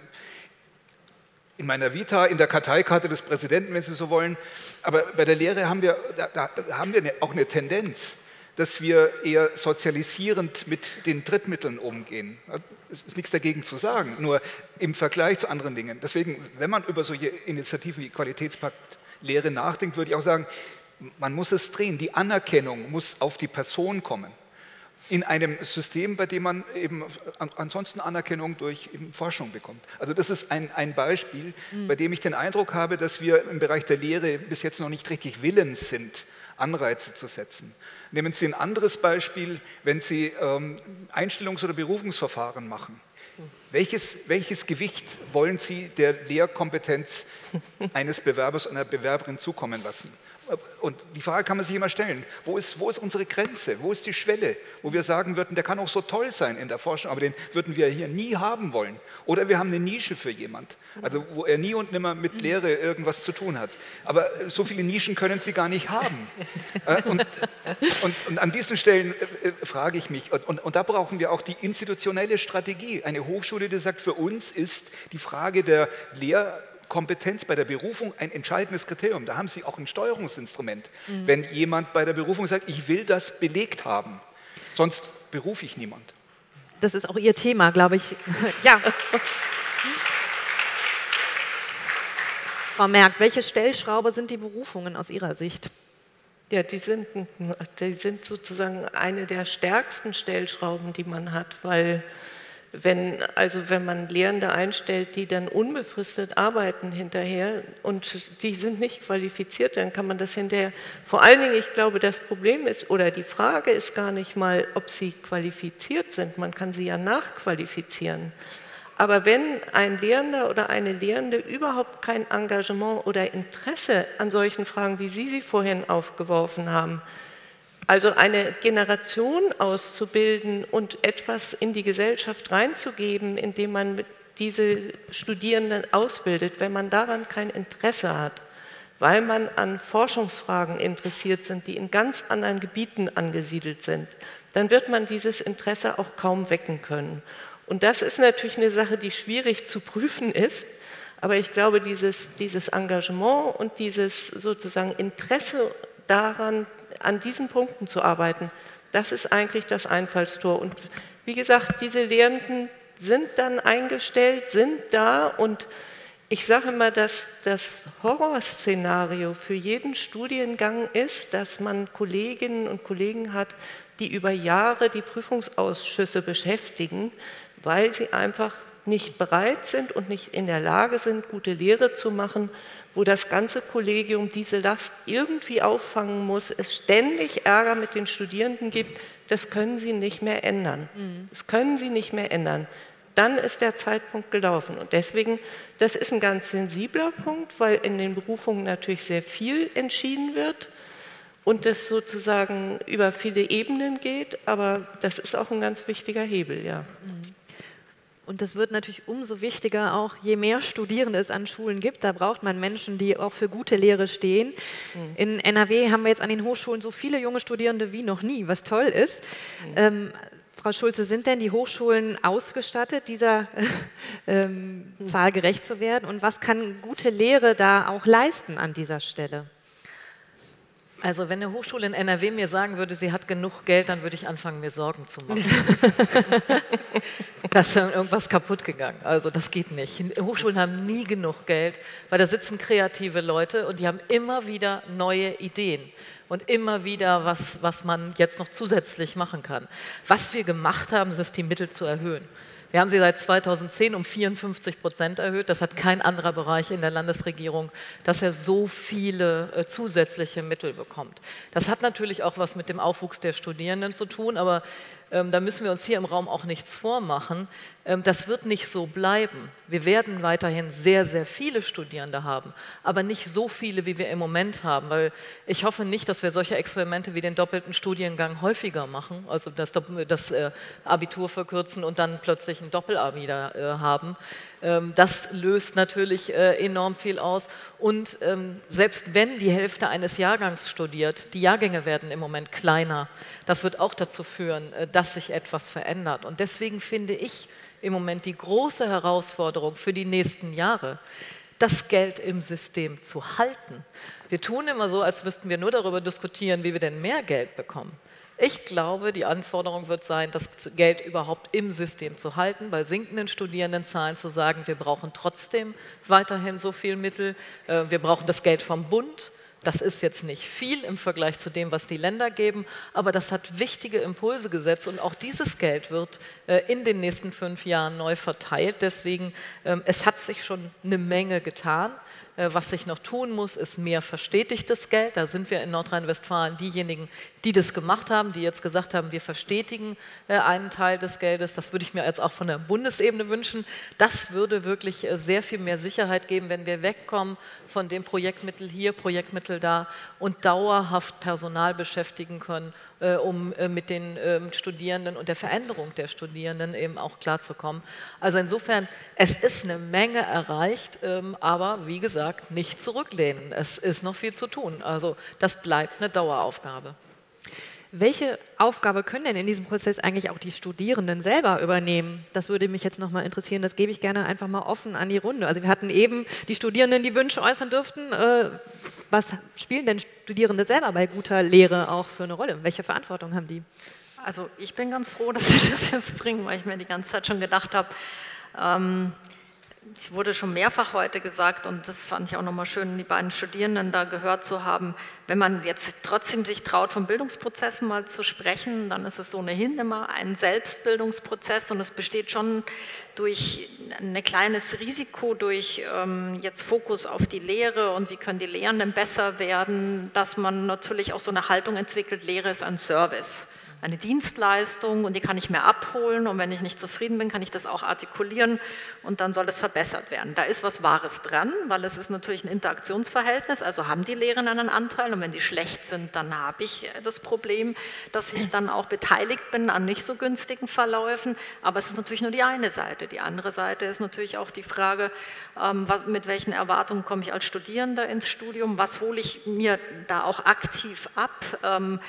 in meiner Vita, in der Karteikarte des Präsidenten, wenn Sie so wollen. Aber bei der Lehre haben wir, da, da haben wir auch eine Tendenz dass wir eher sozialisierend mit den Drittmitteln umgehen. Es ist nichts dagegen zu sagen, nur im Vergleich zu anderen Dingen. Deswegen, wenn man über solche Initiativen wie Qualitätspakt Lehre nachdenkt, würde ich auch sagen, man muss es drehen. Die Anerkennung muss auf die Person kommen. In einem System, bei dem man eben ansonsten Anerkennung durch Forschung bekommt. Also das ist ein, ein Beispiel, mhm. bei dem ich den Eindruck habe, dass wir im Bereich der Lehre bis jetzt noch nicht richtig willens sind, Anreize zu setzen. Nehmen Sie ein anderes Beispiel, wenn Sie ähm, Einstellungs- oder Berufungsverfahren machen. Welches, welches Gewicht wollen Sie der Lehrkompetenz eines Bewerbers oder einer Bewerberin zukommen lassen? Und die Frage kann man sich immer stellen, wo ist, wo ist unsere Grenze, wo ist die Schwelle, wo wir sagen würden, der kann auch so toll sein in der Forschung, aber den würden wir hier nie haben wollen. Oder wir haben eine Nische für jemand, also wo er nie und nimmer mit Lehre irgendwas zu tun hat. Aber so viele Nischen können sie gar nicht haben. Äh, und, und, und an diesen Stellen äh, äh, frage ich mich, und, und da brauchen wir auch die institutionelle Strategie. Eine Hochschule, die sagt, für uns ist die Frage der Lehr Kompetenz bei der Berufung ein entscheidendes Kriterium. Da haben Sie auch ein Steuerungsinstrument. Mhm. Wenn jemand bei der Berufung sagt, ich will das belegt haben, sonst berufe ich niemand. Das ist auch Ihr Thema, glaube ich. ja. Frau Merck, welche Stellschraube sind die Berufungen aus Ihrer Sicht? Ja, die sind, die sind sozusagen eine der stärksten Stellschrauben, die man hat, weil wenn, also wenn man Lehrende einstellt, die dann unbefristet arbeiten hinterher und die sind nicht qualifiziert, dann kann man das hinterher. Vor allen Dingen, ich glaube, das Problem ist oder die Frage ist gar nicht mal, ob sie qualifiziert sind. Man kann sie ja nachqualifizieren. Aber wenn ein Lehrender oder eine Lehrende überhaupt kein Engagement oder Interesse an solchen Fragen, wie Sie sie vorhin aufgeworfen haben, also eine Generation auszubilden und etwas in die Gesellschaft reinzugeben, indem man diese Studierenden ausbildet, wenn man daran kein Interesse hat, weil man an Forschungsfragen interessiert sind, die in ganz anderen Gebieten angesiedelt sind, dann wird man dieses Interesse auch kaum wecken können. Und das ist natürlich eine Sache, die schwierig zu prüfen ist. Aber ich glaube, dieses, dieses Engagement und dieses sozusagen Interesse daran, an diesen Punkten zu arbeiten, das ist eigentlich das Einfallstor. Und wie gesagt, diese Lehrenden sind dann eingestellt, sind da und ich sage immer, dass das Horrorszenario für jeden Studiengang ist, dass man Kolleginnen und Kollegen hat, die über Jahre die Prüfungsausschüsse beschäftigen, weil sie einfach nicht bereit sind und nicht in der Lage sind, gute Lehre zu machen, wo das ganze Kollegium diese Last irgendwie auffangen muss, es ständig Ärger mit den Studierenden gibt, das können sie nicht mehr ändern. Mhm. Das können sie nicht mehr ändern. Dann ist der Zeitpunkt gelaufen. Und deswegen, das ist ein ganz sensibler Punkt, weil in den Berufungen natürlich sehr viel entschieden wird und das sozusagen über viele Ebenen geht, aber das ist auch ein ganz wichtiger Hebel, ja. Mhm. Und das wird natürlich umso wichtiger, auch je mehr Studierende es an Schulen gibt. Da braucht man Menschen, die auch für gute Lehre stehen. Mhm. In NRW haben wir jetzt an den Hochschulen so viele junge Studierende wie noch nie, was toll ist. Mhm. Ähm, Frau Schulze, sind denn die Hochschulen ausgestattet, dieser ähm, mhm. Zahl gerecht zu werden? Und was kann gute Lehre da auch leisten an dieser Stelle? Also wenn eine Hochschule in NRW mir sagen würde, sie hat genug Geld, dann würde ich anfangen, mir Sorgen zu machen. da ist irgendwas kaputt gegangen. Also das geht nicht. Hochschulen haben nie genug Geld, weil da sitzen kreative Leute und die haben immer wieder neue Ideen und immer wieder was, was man jetzt noch zusätzlich machen kann. Was wir gemacht haben, ist die Mittel zu erhöhen. Wir haben sie seit 2010 um 54 Prozent erhöht. Das hat kein anderer Bereich in der Landesregierung, dass er so viele äh, zusätzliche Mittel bekommt. Das hat natürlich auch was mit dem Aufwuchs der Studierenden zu tun, aber da müssen wir uns hier im Raum auch nichts vormachen. Ähm, das wird nicht so bleiben. Wir werden weiterhin sehr, sehr viele Studierende haben, aber nicht so viele, wie wir im Moment haben, weil ich hoffe nicht, dass wir solche Experimente wie den doppelten Studiengang häufiger machen, also das, das äh, Abitur verkürzen und dann plötzlich ein Doppelabi da äh, haben. Ähm, das löst natürlich äh, enorm viel aus. Und ähm, selbst wenn die Hälfte eines Jahrgangs studiert, die Jahrgänge werden im Moment kleiner. Das wird auch dazu führen, äh, dass sich etwas verändert. Und deswegen finde ich im Moment die große Herausforderung für die nächsten Jahre, das Geld im System zu halten. Wir tun immer so, als müssten wir nur darüber diskutieren, wie wir denn mehr Geld bekommen. Ich glaube, die Anforderung wird sein, das Geld überhaupt im System zu halten, bei sinkenden Studierendenzahlen zu sagen, wir brauchen trotzdem weiterhin so viel Mittel, äh, wir brauchen das Geld vom Bund, das ist jetzt nicht viel im Vergleich zu dem, was die Länder geben, aber das hat wichtige Impulse gesetzt und auch dieses Geld wird äh, in den nächsten fünf Jahren neu verteilt. Deswegen, ähm, es hat sich schon eine Menge getan. Äh, was sich noch tun muss, ist mehr verstetigtes Geld. Da sind wir in Nordrhein-Westfalen diejenigen, die das gemacht haben, die jetzt gesagt haben, wir verstetigen äh, einen Teil des Geldes. Das würde ich mir jetzt auch von der Bundesebene wünschen. Das würde wirklich äh, sehr viel mehr Sicherheit geben, wenn wir wegkommen von dem Projektmittel hier, Projektmittel da und dauerhaft Personal beschäftigen können, um mit den ähm, Studierenden und der Veränderung der Studierenden eben auch klarzukommen. Also insofern, es ist eine Menge erreicht, ähm, aber wie gesagt, nicht zurücklehnen. Es ist noch viel zu tun. Also das bleibt eine Daueraufgabe. Welche Aufgabe können denn in diesem Prozess eigentlich auch die Studierenden selber übernehmen? Das würde mich jetzt nochmal interessieren. Das gebe ich gerne einfach mal offen an die Runde. Also wir hatten eben die Studierenden, die Wünsche äußern dürften. Äh, was spielen denn Studierende selber bei guter Lehre auch für eine Rolle? Welche Verantwortung haben die? Also ich bin ganz froh, dass Sie das jetzt bringen, weil ich mir die ganze Zeit schon gedacht habe, ähm, es wurde schon mehrfach heute gesagt und das fand ich auch nochmal schön, die beiden Studierenden da gehört zu haben. Wenn man jetzt trotzdem sich traut, von Bildungsprozessen mal zu sprechen, dann ist es ohnehin immer ein Selbstbildungsprozess und es besteht schon durch ein kleines Risiko, durch ähm, jetzt Fokus auf die Lehre und wie können die Lehrenden besser werden, dass man natürlich auch so eine Haltung entwickelt, Lehre ist ein Service eine Dienstleistung und die kann ich mir abholen und wenn ich nicht zufrieden bin, kann ich das auch artikulieren und dann soll das verbessert werden. Da ist was Wahres dran, weil es ist natürlich ein Interaktionsverhältnis, also haben die Lehrenden einen Anteil und wenn die schlecht sind, dann habe ich das Problem, dass ich dann auch beteiligt bin an nicht so günstigen Verläufen, aber es ist natürlich nur die eine Seite. Die andere Seite ist natürlich auch die Frage, ähm, mit welchen Erwartungen komme ich als Studierender ins Studium, was hole ich mir da auch aktiv ab ähm,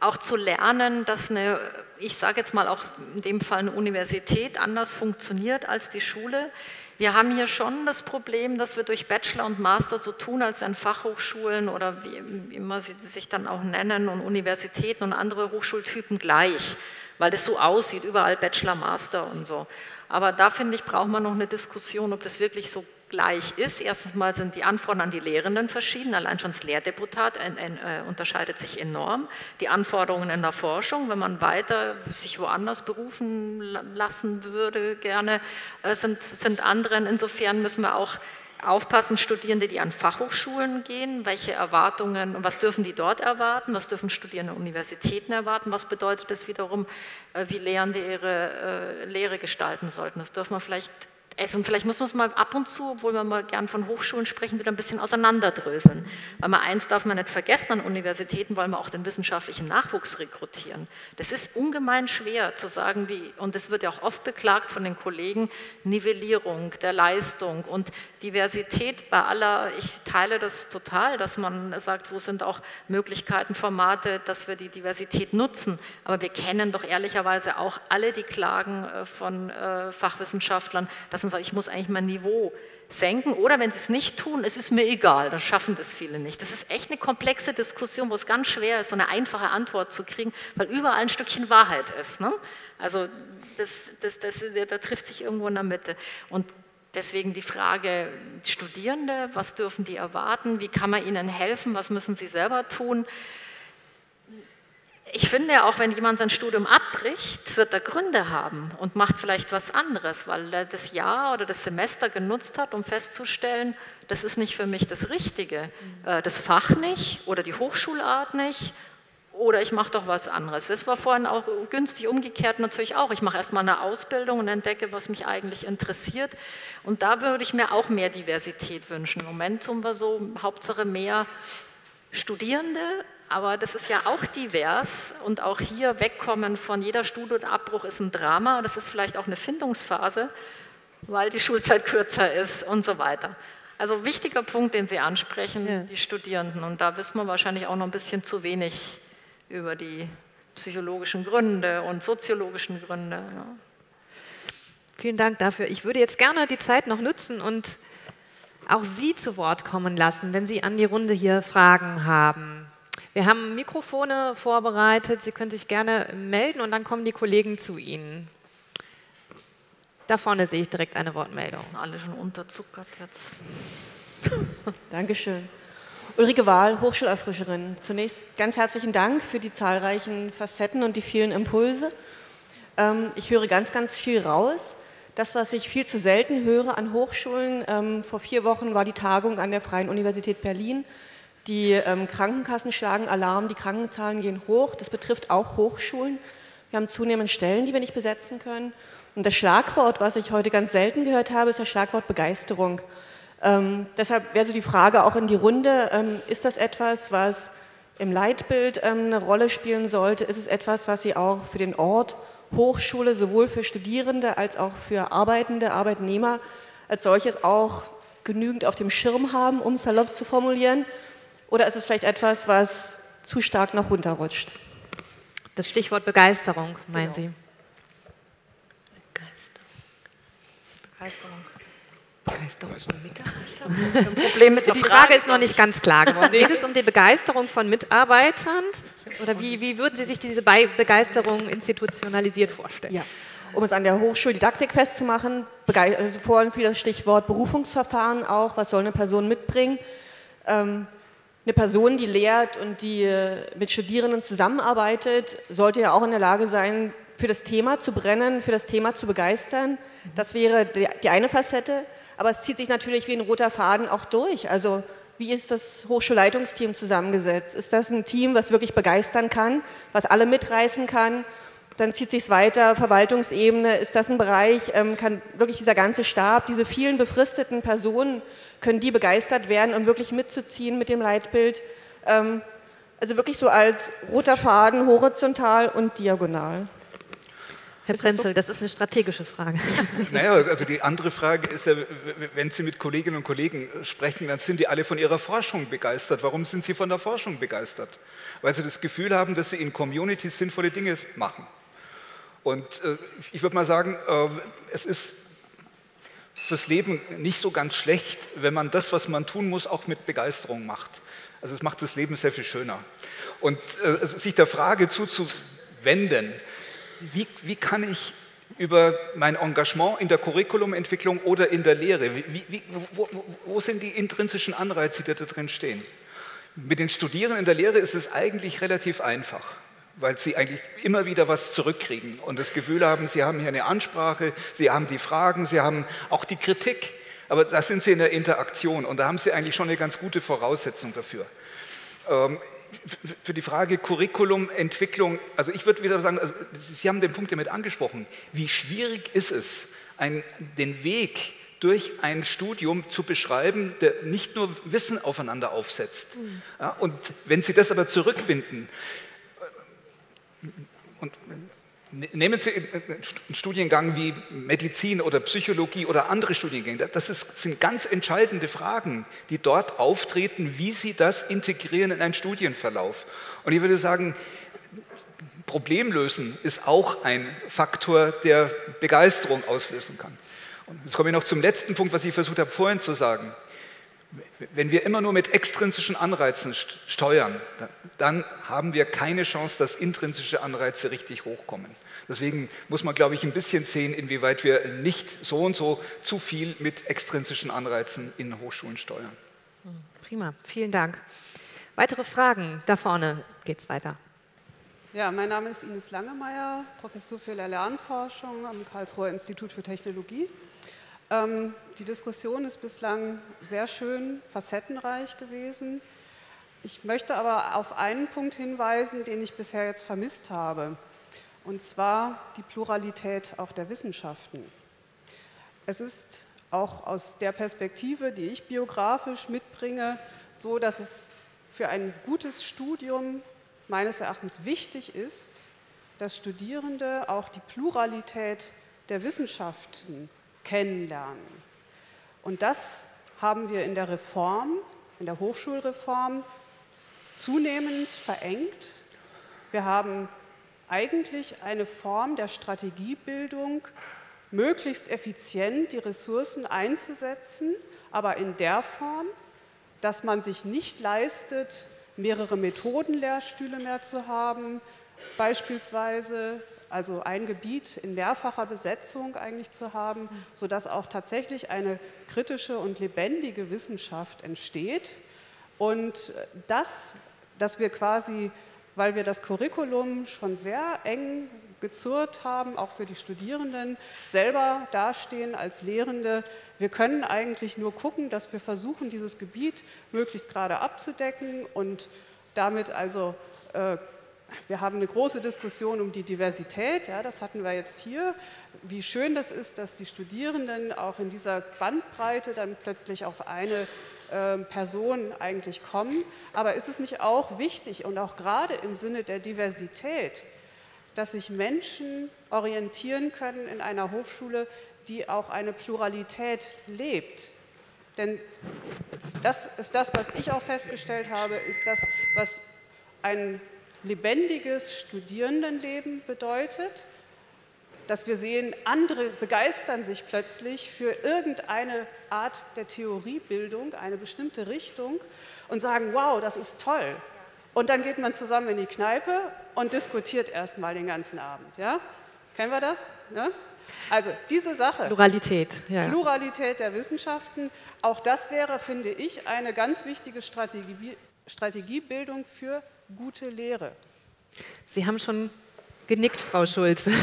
auch zu lernen, dass eine, ich sage jetzt mal auch in dem Fall eine Universität anders funktioniert als die Schule. Wir haben hier schon das Problem, dass wir durch Bachelor und Master so tun, als wären Fachhochschulen oder wie immer sie sich dann auch nennen und Universitäten und andere Hochschultypen gleich, weil das so aussieht, überall Bachelor, Master und so. Aber da finde ich, braucht man noch eine Diskussion, ob das wirklich so gleich ist. Erstens mal sind die Anforderungen an die Lehrenden verschieden. Allein schon das Lehrdeputat äh, äh, unterscheidet sich enorm. Die Anforderungen in der Forschung, wenn man weiter sich woanders berufen lassen würde, gerne, äh, sind, sind andere. Insofern müssen wir auch aufpassen, Studierende, die an Fachhochschulen gehen, welche Erwartungen, was dürfen die dort erwarten, was dürfen Studierende an Universitäten erwarten, was bedeutet das wiederum, äh, wie Lehrende ihre äh, Lehre gestalten sollten. Das dürfen wir vielleicht also vielleicht muss man es mal ab und zu, obwohl wir mal gern von Hochschulen sprechen, wieder ein bisschen auseinanderdröseln. Weil man eins darf man nicht vergessen, an Universitäten wollen wir auch den wissenschaftlichen Nachwuchs rekrutieren. Das ist ungemein schwer zu sagen, wie, und das wird ja auch oft beklagt von den Kollegen, Nivellierung der Leistung und Diversität bei aller, ich teile das total, dass man sagt, wo sind auch Möglichkeiten, Formate, dass wir die Diversität nutzen. Aber wir kennen doch ehrlicherweise auch alle die Klagen äh, von äh, Fachwissenschaftlern, dass man sagt, ich muss eigentlich mein Niveau senken oder wenn sie es nicht tun, es ist mir egal, dann schaffen das viele nicht. Das ist echt eine komplexe Diskussion, wo es ganz schwer ist, so eine einfache Antwort zu kriegen, weil überall ein Stückchen Wahrheit ist. Ne? Also das, das, das, da trifft sich irgendwo in der Mitte. Und deswegen die Frage, Studierende, was dürfen die erwarten, wie kann man ihnen helfen, was müssen sie selber tun? Ich finde auch, wenn jemand sein Studium abbricht, wird er Gründe haben und macht vielleicht was anderes, weil er das Jahr oder das Semester genutzt hat, um festzustellen, das ist nicht für mich das Richtige, äh, das Fach nicht oder die Hochschulart nicht oder ich mache doch was anderes. Das war vorhin auch günstig umgekehrt natürlich auch. Ich mache erstmal eine Ausbildung und entdecke, was mich eigentlich interessiert. Und da würde ich mir auch mehr Diversität wünschen. Im Moment tun wir so, Hauptsache mehr Studierende, aber das ist ja auch divers und auch hier wegkommen von jeder Studienabbruch ist ein Drama. Das ist vielleicht auch eine Findungsphase, weil die Schulzeit kürzer ist und so weiter. Also wichtiger Punkt, den Sie ansprechen, ja. die Studierenden. Und da wissen wir wahrscheinlich auch noch ein bisschen zu wenig über die psychologischen Gründe und soziologischen Gründe. Ja. Vielen Dank dafür. Ich würde jetzt gerne die Zeit noch nutzen und auch Sie zu Wort kommen lassen, wenn Sie an die Runde hier Fragen haben. Wir haben Mikrofone vorbereitet. Sie können sich gerne melden und dann kommen die Kollegen zu Ihnen. Da vorne sehe ich direkt eine Wortmeldung. Alle schon unterzuckert jetzt. Dankeschön. Ulrike Wahl, Hochschulerfrischerin. Zunächst ganz herzlichen Dank für die zahlreichen Facetten und die vielen Impulse. Ähm, ich höre ganz, ganz viel raus. Das, was ich viel zu selten höre an Hochschulen, ähm, vor vier Wochen war die Tagung an der Freien Universität Berlin die ähm, Krankenkassen schlagen Alarm, die Krankenzahlen gehen hoch. Das betrifft auch Hochschulen. Wir haben zunehmend Stellen, die wir nicht besetzen können. Und das Schlagwort, was ich heute ganz selten gehört habe, ist das Schlagwort Begeisterung. Ähm, deshalb wäre so die Frage auch in die Runde, ähm, ist das etwas, was im Leitbild ähm, eine Rolle spielen sollte? Ist es etwas, was Sie auch für den Ort Hochschule sowohl für Studierende als auch für Arbeitende, Arbeitnehmer als solches auch genügend auf dem Schirm haben, um salopp zu formulieren? Oder ist es vielleicht etwas, was zu stark noch runterrutscht. Das Stichwort Begeisterung, meinen genau. Sie? Begeisterung. Begeisterung von Mitarbeitern? Problem mit die Frage, Frage ist noch nicht ganz klar geworden. Geht es um die Begeisterung von Mitarbeitern? Oder wie, wie würden Sie sich diese Begeisterung institutionalisiert vorstellen? Ja. Um es an der Hochschuldidaktik festzumachen, also vorhin fiel das Stichwort Berufungsverfahren auch. Was soll eine Person mitbringen? Ähm, eine Person, die lehrt und die äh, mit Studierenden zusammenarbeitet, sollte ja auch in der Lage sein, für das Thema zu brennen, für das Thema zu begeistern. Das wäre die eine Facette. Aber es zieht sich natürlich wie ein roter Faden auch durch. Also wie ist das Hochschulleitungsteam zusammengesetzt? Ist das ein Team, was wirklich begeistern kann, was alle mitreißen kann? Dann zieht sich weiter, Verwaltungsebene, ist das ein Bereich, ähm, kann wirklich dieser ganze Stab, diese vielen befristeten Personen, können die begeistert werden, um wirklich mitzuziehen mit dem Leitbild? Ähm, also wirklich so als roter Faden, horizontal und diagonal. Herr Prenzel, das ist eine strategische Frage. Naja, also die andere Frage ist ja, wenn Sie mit Kolleginnen und Kollegen sprechen, dann sind die alle von ihrer Forschung begeistert. Warum sind sie von der Forschung begeistert? Weil sie das Gefühl haben, dass sie in Communities sinnvolle Dinge machen. Und äh, ich würde mal sagen, äh, es ist fürs Leben nicht so ganz schlecht, wenn man das, was man tun muss, auch mit Begeisterung macht. Also es macht das Leben sehr viel schöner. Und äh, sich der Frage zuzuwenden, wie, wie kann ich über mein Engagement in der Curriculumentwicklung oder in der Lehre, wie, wie, wo, wo, sind die intrinsischen Anreize, die da drin stehen? Mit den Studierenden in der Lehre ist es eigentlich relativ einfach, weil sie eigentlich immer wieder was zurückkriegen und das Gefühl haben, sie haben hier eine Ansprache, sie haben die Fragen, sie haben auch die Kritik, aber da sind sie in der Interaktion und da haben sie eigentlich schon eine ganz gute Voraussetzung dafür. Ähm, für die Frage Curriculumentwicklung, also ich würde wieder sagen, also Sie haben den Punkt damit angesprochen, wie schwierig ist es, ein, den Weg durch ein Studium zu beschreiben, der nicht nur Wissen aufeinander aufsetzt. Mhm. Ja, und wenn Sie das aber zurückbinden, und Ne, nehmen Sie einen Studiengang wie Medizin oder Psychologie oder andere Studiengänge. Das ist, sind ganz entscheidende Fragen, die dort auftreten, wie Sie das integrieren in einen Studienverlauf. Und ich würde sagen, Problemlösen ist auch ein Faktor, der Begeisterung auslösen kann. Und jetzt komme ich noch zum letzten Punkt, was ich versucht habe vorhin zu sagen. Wenn wir immer nur mit extrinsischen Anreizen steuern, dann haben wir keine Chance, dass intrinsische Anreize richtig hochkommen. Deswegen muss man, glaube ich, ein bisschen sehen, inwieweit wir nicht so und so zu viel mit extrinsischen Anreizen in Hochschulen steuern. Prima, vielen Dank. Weitere Fragen? Da vorne geht es weiter. Ja, mein Name ist Ines Langemeyer, Professor für Lernforschung am Karlsruher Institut für Technologie. Ähm, die Diskussion ist bislang sehr schön facettenreich gewesen. Ich möchte aber auf einen Punkt hinweisen, den ich bisher jetzt vermisst habe und zwar die Pluralität auch der Wissenschaften. Es ist auch aus der Perspektive, die ich biografisch mitbringe, so, dass es für ein gutes Studium meines Erachtens wichtig ist, dass Studierende auch die Pluralität der Wissenschaften kennenlernen. Und das haben wir in der Reform, in der Hochschulreform zunehmend verengt. Wir haben eigentlich eine Form der Strategiebildung, möglichst effizient die Ressourcen einzusetzen, aber in der Form, dass man sich nicht leistet, mehrere Methodenlehrstühle mehr zu haben, beispielsweise also ein Gebiet in mehrfacher Besetzung eigentlich zu haben, sodass auch tatsächlich eine kritische und lebendige Wissenschaft entsteht. Und das, dass wir quasi weil wir das Curriculum schon sehr eng gezurrt haben, auch für die Studierenden, selber dastehen als Lehrende. Wir können eigentlich nur gucken, dass wir versuchen, dieses Gebiet möglichst gerade abzudecken und damit also äh, wir haben eine große Diskussion um die Diversität, ja, das hatten wir jetzt hier, wie schön das ist, dass die Studierenden auch in dieser Bandbreite dann plötzlich auf eine ähm, Personen eigentlich kommen. Aber ist es nicht auch wichtig und auch gerade im Sinne der Diversität, dass sich Menschen orientieren können in einer Hochschule, die auch eine Pluralität lebt? Denn das ist das, was ich auch festgestellt habe, ist das, was ein lebendiges Studierendenleben bedeutet, dass wir sehen, andere begeistern sich plötzlich für irgendeine Art der Theoriebildung, eine bestimmte Richtung und sagen, wow, das ist toll. Und dann geht man zusammen in die Kneipe und diskutiert erstmal den ganzen Abend. Ja? Kennen wir das? Ja? Also diese Sache. Pluralität. Ja. Pluralität der Wissenschaften. Auch das wäre, finde ich, eine ganz wichtige Strategie, Strategiebildung für gute Lehre. Sie haben schon genickt, Frau Schulze.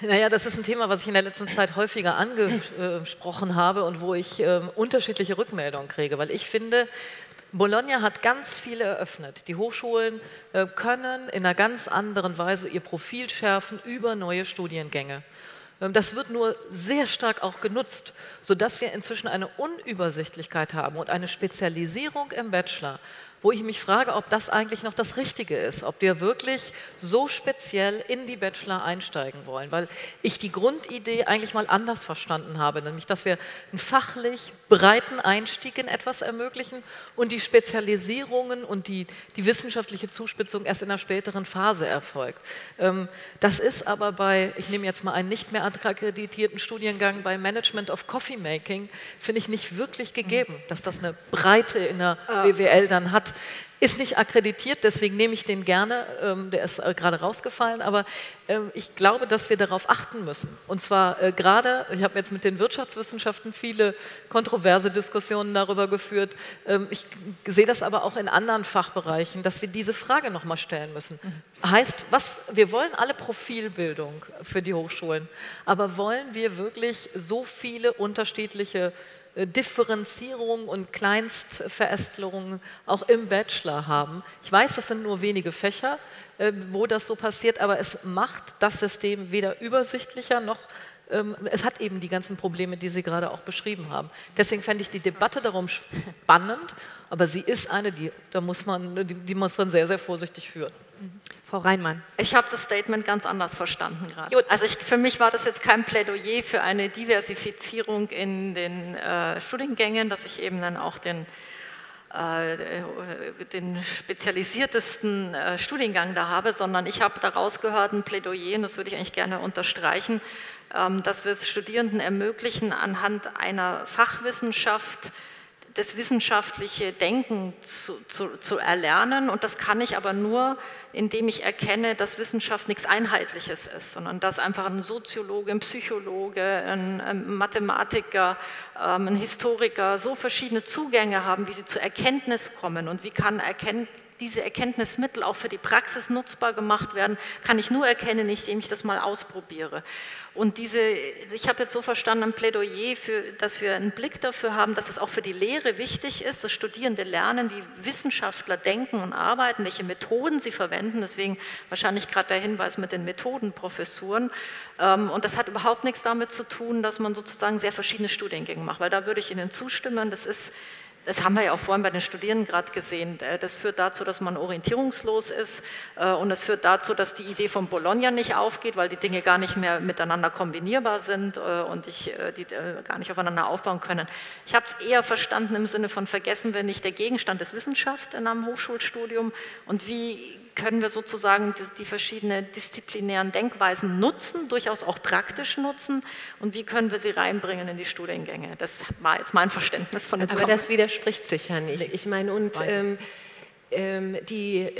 Naja, das ist ein Thema, was ich in der letzten Zeit häufiger angesprochen habe und wo ich äh, unterschiedliche Rückmeldungen kriege, weil ich finde, Bologna hat ganz viel eröffnet. Die Hochschulen äh, können in einer ganz anderen Weise ihr Profil schärfen über neue Studiengänge. Ähm, das wird nur sehr stark auch genutzt, sodass wir inzwischen eine Unübersichtlichkeit haben und eine Spezialisierung im Bachelor wo ich mich frage, ob das eigentlich noch das Richtige ist, ob wir wirklich so speziell in die Bachelor einsteigen wollen, weil ich die Grundidee eigentlich mal anders verstanden habe, nämlich dass wir einen fachlich breiten Einstieg in etwas ermöglichen und die Spezialisierungen und die, die wissenschaftliche Zuspitzung erst in einer späteren Phase erfolgt. Ähm, das ist aber bei, ich nehme jetzt mal einen nicht mehr akkreditierten Studiengang bei Management of Coffee Making, finde ich nicht wirklich gegeben, dass das eine Breite in der BWL dann hat. Ist nicht akkreditiert, deswegen nehme ich den gerne, ähm, der ist äh, gerade rausgefallen, aber ähm, ich glaube, dass wir darauf achten müssen. Und zwar äh, gerade, ich habe jetzt mit den Wirtschaftswissenschaften viele kontroverse Diskussionen darüber geführt. Ähm, ich sehe das aber auch in anderen Fachbereichen, dass wir diese Frage nochmal stellen müssen. Mhm. Heißt, was, wir wollen alle Profilbildung für die Hochschulen, aber wollen wir wirklich so viele unterschiedliche äh, Differenzierung und Kleinstverästelungen auch im Bachelor haben. Ich weiß, das sind nur wenige Fächer, äh, wo das so passiert, aber es macht das System weder übersichtlicher noch ähm, es hat eben die ganzen Probleme, die Sie gerade auch beschrieben haben. Deswegen fände ich die Debatte darum spannend, aber sie ist eine, die, da muss man, die, die muss man sehr, sehr vorsichtig führen. Frau Reinmann. Ich habe das Statement ganz anders verstanden gerade. Also ich, für mich war das jetzt kein Plädoyer für eine Diversifizierung in den äh, Studiengängen, dass ich eben dann auch den, äh, den spezialisiertesten äh, Studiengang da habe, sondern ich habe daraus gehört ein Plädoyer, und das würde ich eigentlich gerne unterstreichen, ähm, dass wir es Studierenden ermöglichen, anhand einer Fachwissenschaft das wissenschaftliche Denken zu, zu, zu, erlernen. Und das kann ich aber nur, indem ich erkenne, dass Wissenschaft nichts Einheitliches ist, sondern dass einfach ein Soziologe, ein Psychologe, ein, ein Mathematiker, ähm, ein Historiker so verschiedene Zugänge haben, wie sie zur Erkenntnis kommen und wie kann Erkenntnis diese Erkenntnismittel auch für die Praxis nutzbar gemacht werden, kann ich nur erkennen, indem ich das mal ausprobiere. Und diese, ich habe jetzt so verstanden, ein Plädoyer, für, dass wir einen Blick dafür haben, dass es auch für die Lehre wichtig ist, dass Studierende lernen, wie Wissenschaftler denken und arbeiten, welche Methoden sie verwenden. Deswegen wahrscheinlich gerade der Hinweis mit den Methodenprofessuren. Ähm, und das hat überhaupt nichts damit zu tun, dass man sozusagen sehr verschiedene Studiengänge macht, weil da würde ich Ihnen zustimmen. Das ist das haben wir ja auch vorhin bei den Studierenden gerade gesehen. Äh, das führt dazu, dass man orientierungslos ist äh, und es führt dazu, dass die Idee von Bologna nicht aufgeht, weil die Dinge gar nicht mehr miteinander kombinierbar sind äh, und ich, die gar nicht aufeinander aufbauen können. Ich habe es eher verstanden im Sinne von vergessen wir nicht der Gegenstand des Wissenschaft in einem Hochschulstudium und wie können wir sozusagen die, verschiedenen disziplinären Denkweisen nutzen, durchaus auch praktisch nutzen. Und wie können wir sie reinbringen in die Studiengänge. Das war jetzt mein Verständnis von dem Aber das widerspricht sich ja nicht. Ich meine, und ähm, ähm, die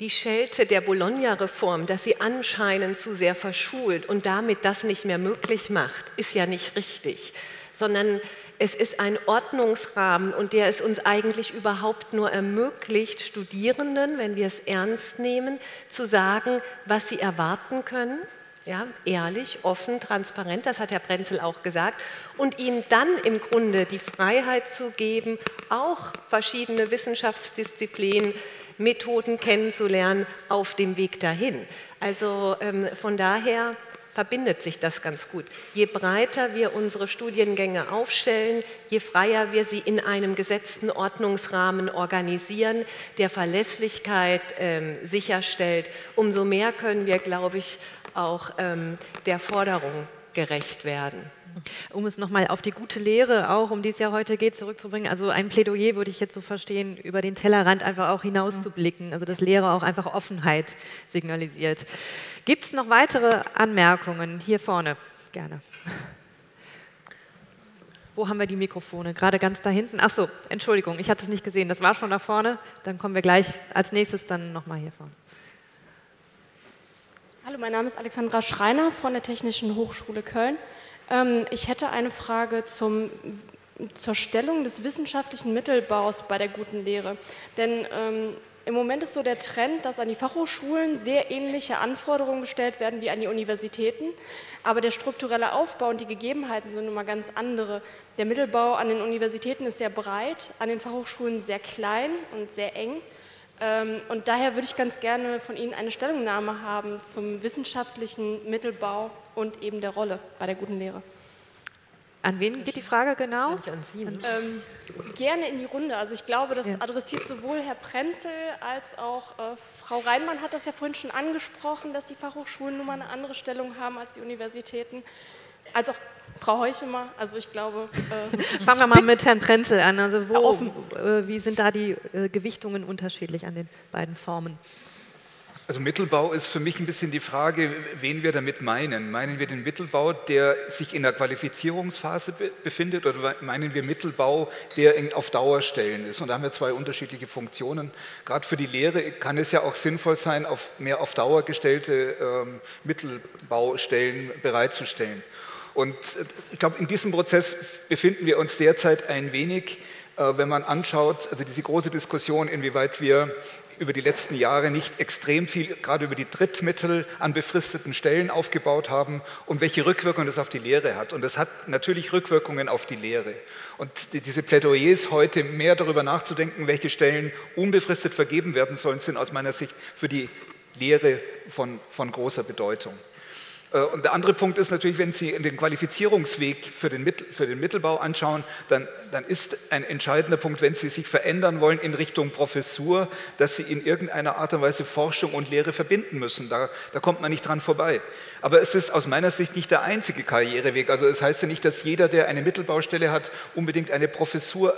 die Schelte der Bologna-Reform, dass sie anscheinend zu sehr verschult und damit das nicht mehr möglich macht, ist ja nicht richtig, sondern es ist ein Ordnungsrahmen und der es uns eigentlich überhaupt nur ermöglicht, Studierenden, wenn wir es ernst nehmen, zu sagen, was sie erwarten können. Ja, ehrlich, offen, transparent, das hat Herr Brenzel auch gesagt, und ihnen dann im Grunde die Freiheit zu geben, auch verschiedene Wissenschaftsdisziplinen, Methoden kennenzulernen auf dem Weg dahin. Also ähm, von daher verbindet sich das ganz gut. Je breiter wir unsere Studiengänge aufstellen, je freier wir sie in einem gesetzten Ordnungsrahmen organisieren, der Verlässlichkeit ähm, sicherstellt, umso mehr können wir, glaube ich, auch ähm, der Forderung gerecht werden. Um es nochmal auf die gute Lehre, auch um die es ja heute geht, zurückzubringen. Also ein Plädoyer würde ich jetzt so verstehen, über den Tellerrand einfach auch hinauszublicken. Also dass Lehre auch einfach Offenheit signalisiert. Gibt es noch weitere Anmerkungen? Hier vorne, gerne. Wo haben wir die Mikrofone? Gerade ganz da hinten. Ach so, Entschuldigung, ich hatte es nicht gesehen. Das war schon da vorne. Dann kommen wir gleich als nächstes dann nochmal hier vorne. Hallo, mein Name ist Alexandra Schreiner von der Technischen Hochschule Köln. Ähm, ich hätte eine Frage zum, zur Stellung des wissenschaftlichen Mittelbaus bei der guten Lehre. Denn ähm, im Moment ist so der Trend, dass an die Fachhochschulen sehr ähnliche Anforderungen gestellt werden wie an die Universitäten, aber der strukturelle Aufbau und die Gegebenheiten sind nun mal ganz andere. Der Mittelbau an den Universitäten ist sehr breit, an den Fachhochschulen sehr klein und sehr eng. Ähm, und daher würde ich ganz gerne von Ihnen eine Stellungnahme haben zum wissenschaftlichen Mittelbau und eben der Rolle bei der guten Lehre. An wen geht die Frage genau? An Sie. Ähm, gerne in die Runde. Also ich glaube, das ja. adressiert sowohl Herr Prenzel als auch äh, Frau Reinmann hat das ja vorhin schon angesprochen, dass die Fachhochschulen nun mal eine andere Stellung haben als die Universitäten, als auch Frau Heuchemer. Also ich glaube. Äh, Fangen wir mal mit Herrn Prenzel an. Also wo, äh, wie sind da die äh, Gewichtungen unterschiedlich an den beiden Formen? Also Mittelbau ist für mich ein bisschen die Frage, wen wir damit meinen. Meinen wir den Mittelbau, der sich in der Qualifizierungsphase be befindet oder meinen wir Mittelbau, der in, auf Dauerstellen ist? Und da haben wir zwei unterschiedliche Funktionen. Gerade für die Lehre kann es ja auch sinnvoll sein, auf mehr auf Dauer gestellte ähm, Mittelbaustellen bereitzustellen. Und äh, ich glaube, in diesem Prozess befinden wir uns derzeit ein wenig, äh, wenn man anschaut, also diese große Diskussion, inwieweit wir über die letzten Jahre nicht extrem viel, gerade über die Drittmittel an befristeten Stellen aufgebaut haben und welche Rückwirkungen das auf die Lehre hat. Und das hat natürlich Rückwirkungen auf die Lehre. Und diese Plädoyers heute mehr darüber nachzudenken, welche Stellen unbefristet vergeben werden sollen, sind aus meiner Sicht für die Lehre von, von großer Bedeutung. Äh, und der andere Punkt ist natürlich, wenn Sie den Qualifizierungsweg für den, Mittel, für den Mittelbau anschauen, dann, dann, ist ein entscheidender Punkt, wenn Sie sich verändern wollen in Richtung Professur, dass Sie in irgendeiner Art und Weise Forschung und Lehre verbinden müssen. Da, da kommt man nicht dran vorbei. Aber es ist aus meiner Sicht nicht der einzige Karriereweg. Also es das heißt ja nicht, dass jeder, der eine Mittelbaustelle hat, unbedingt eine Professur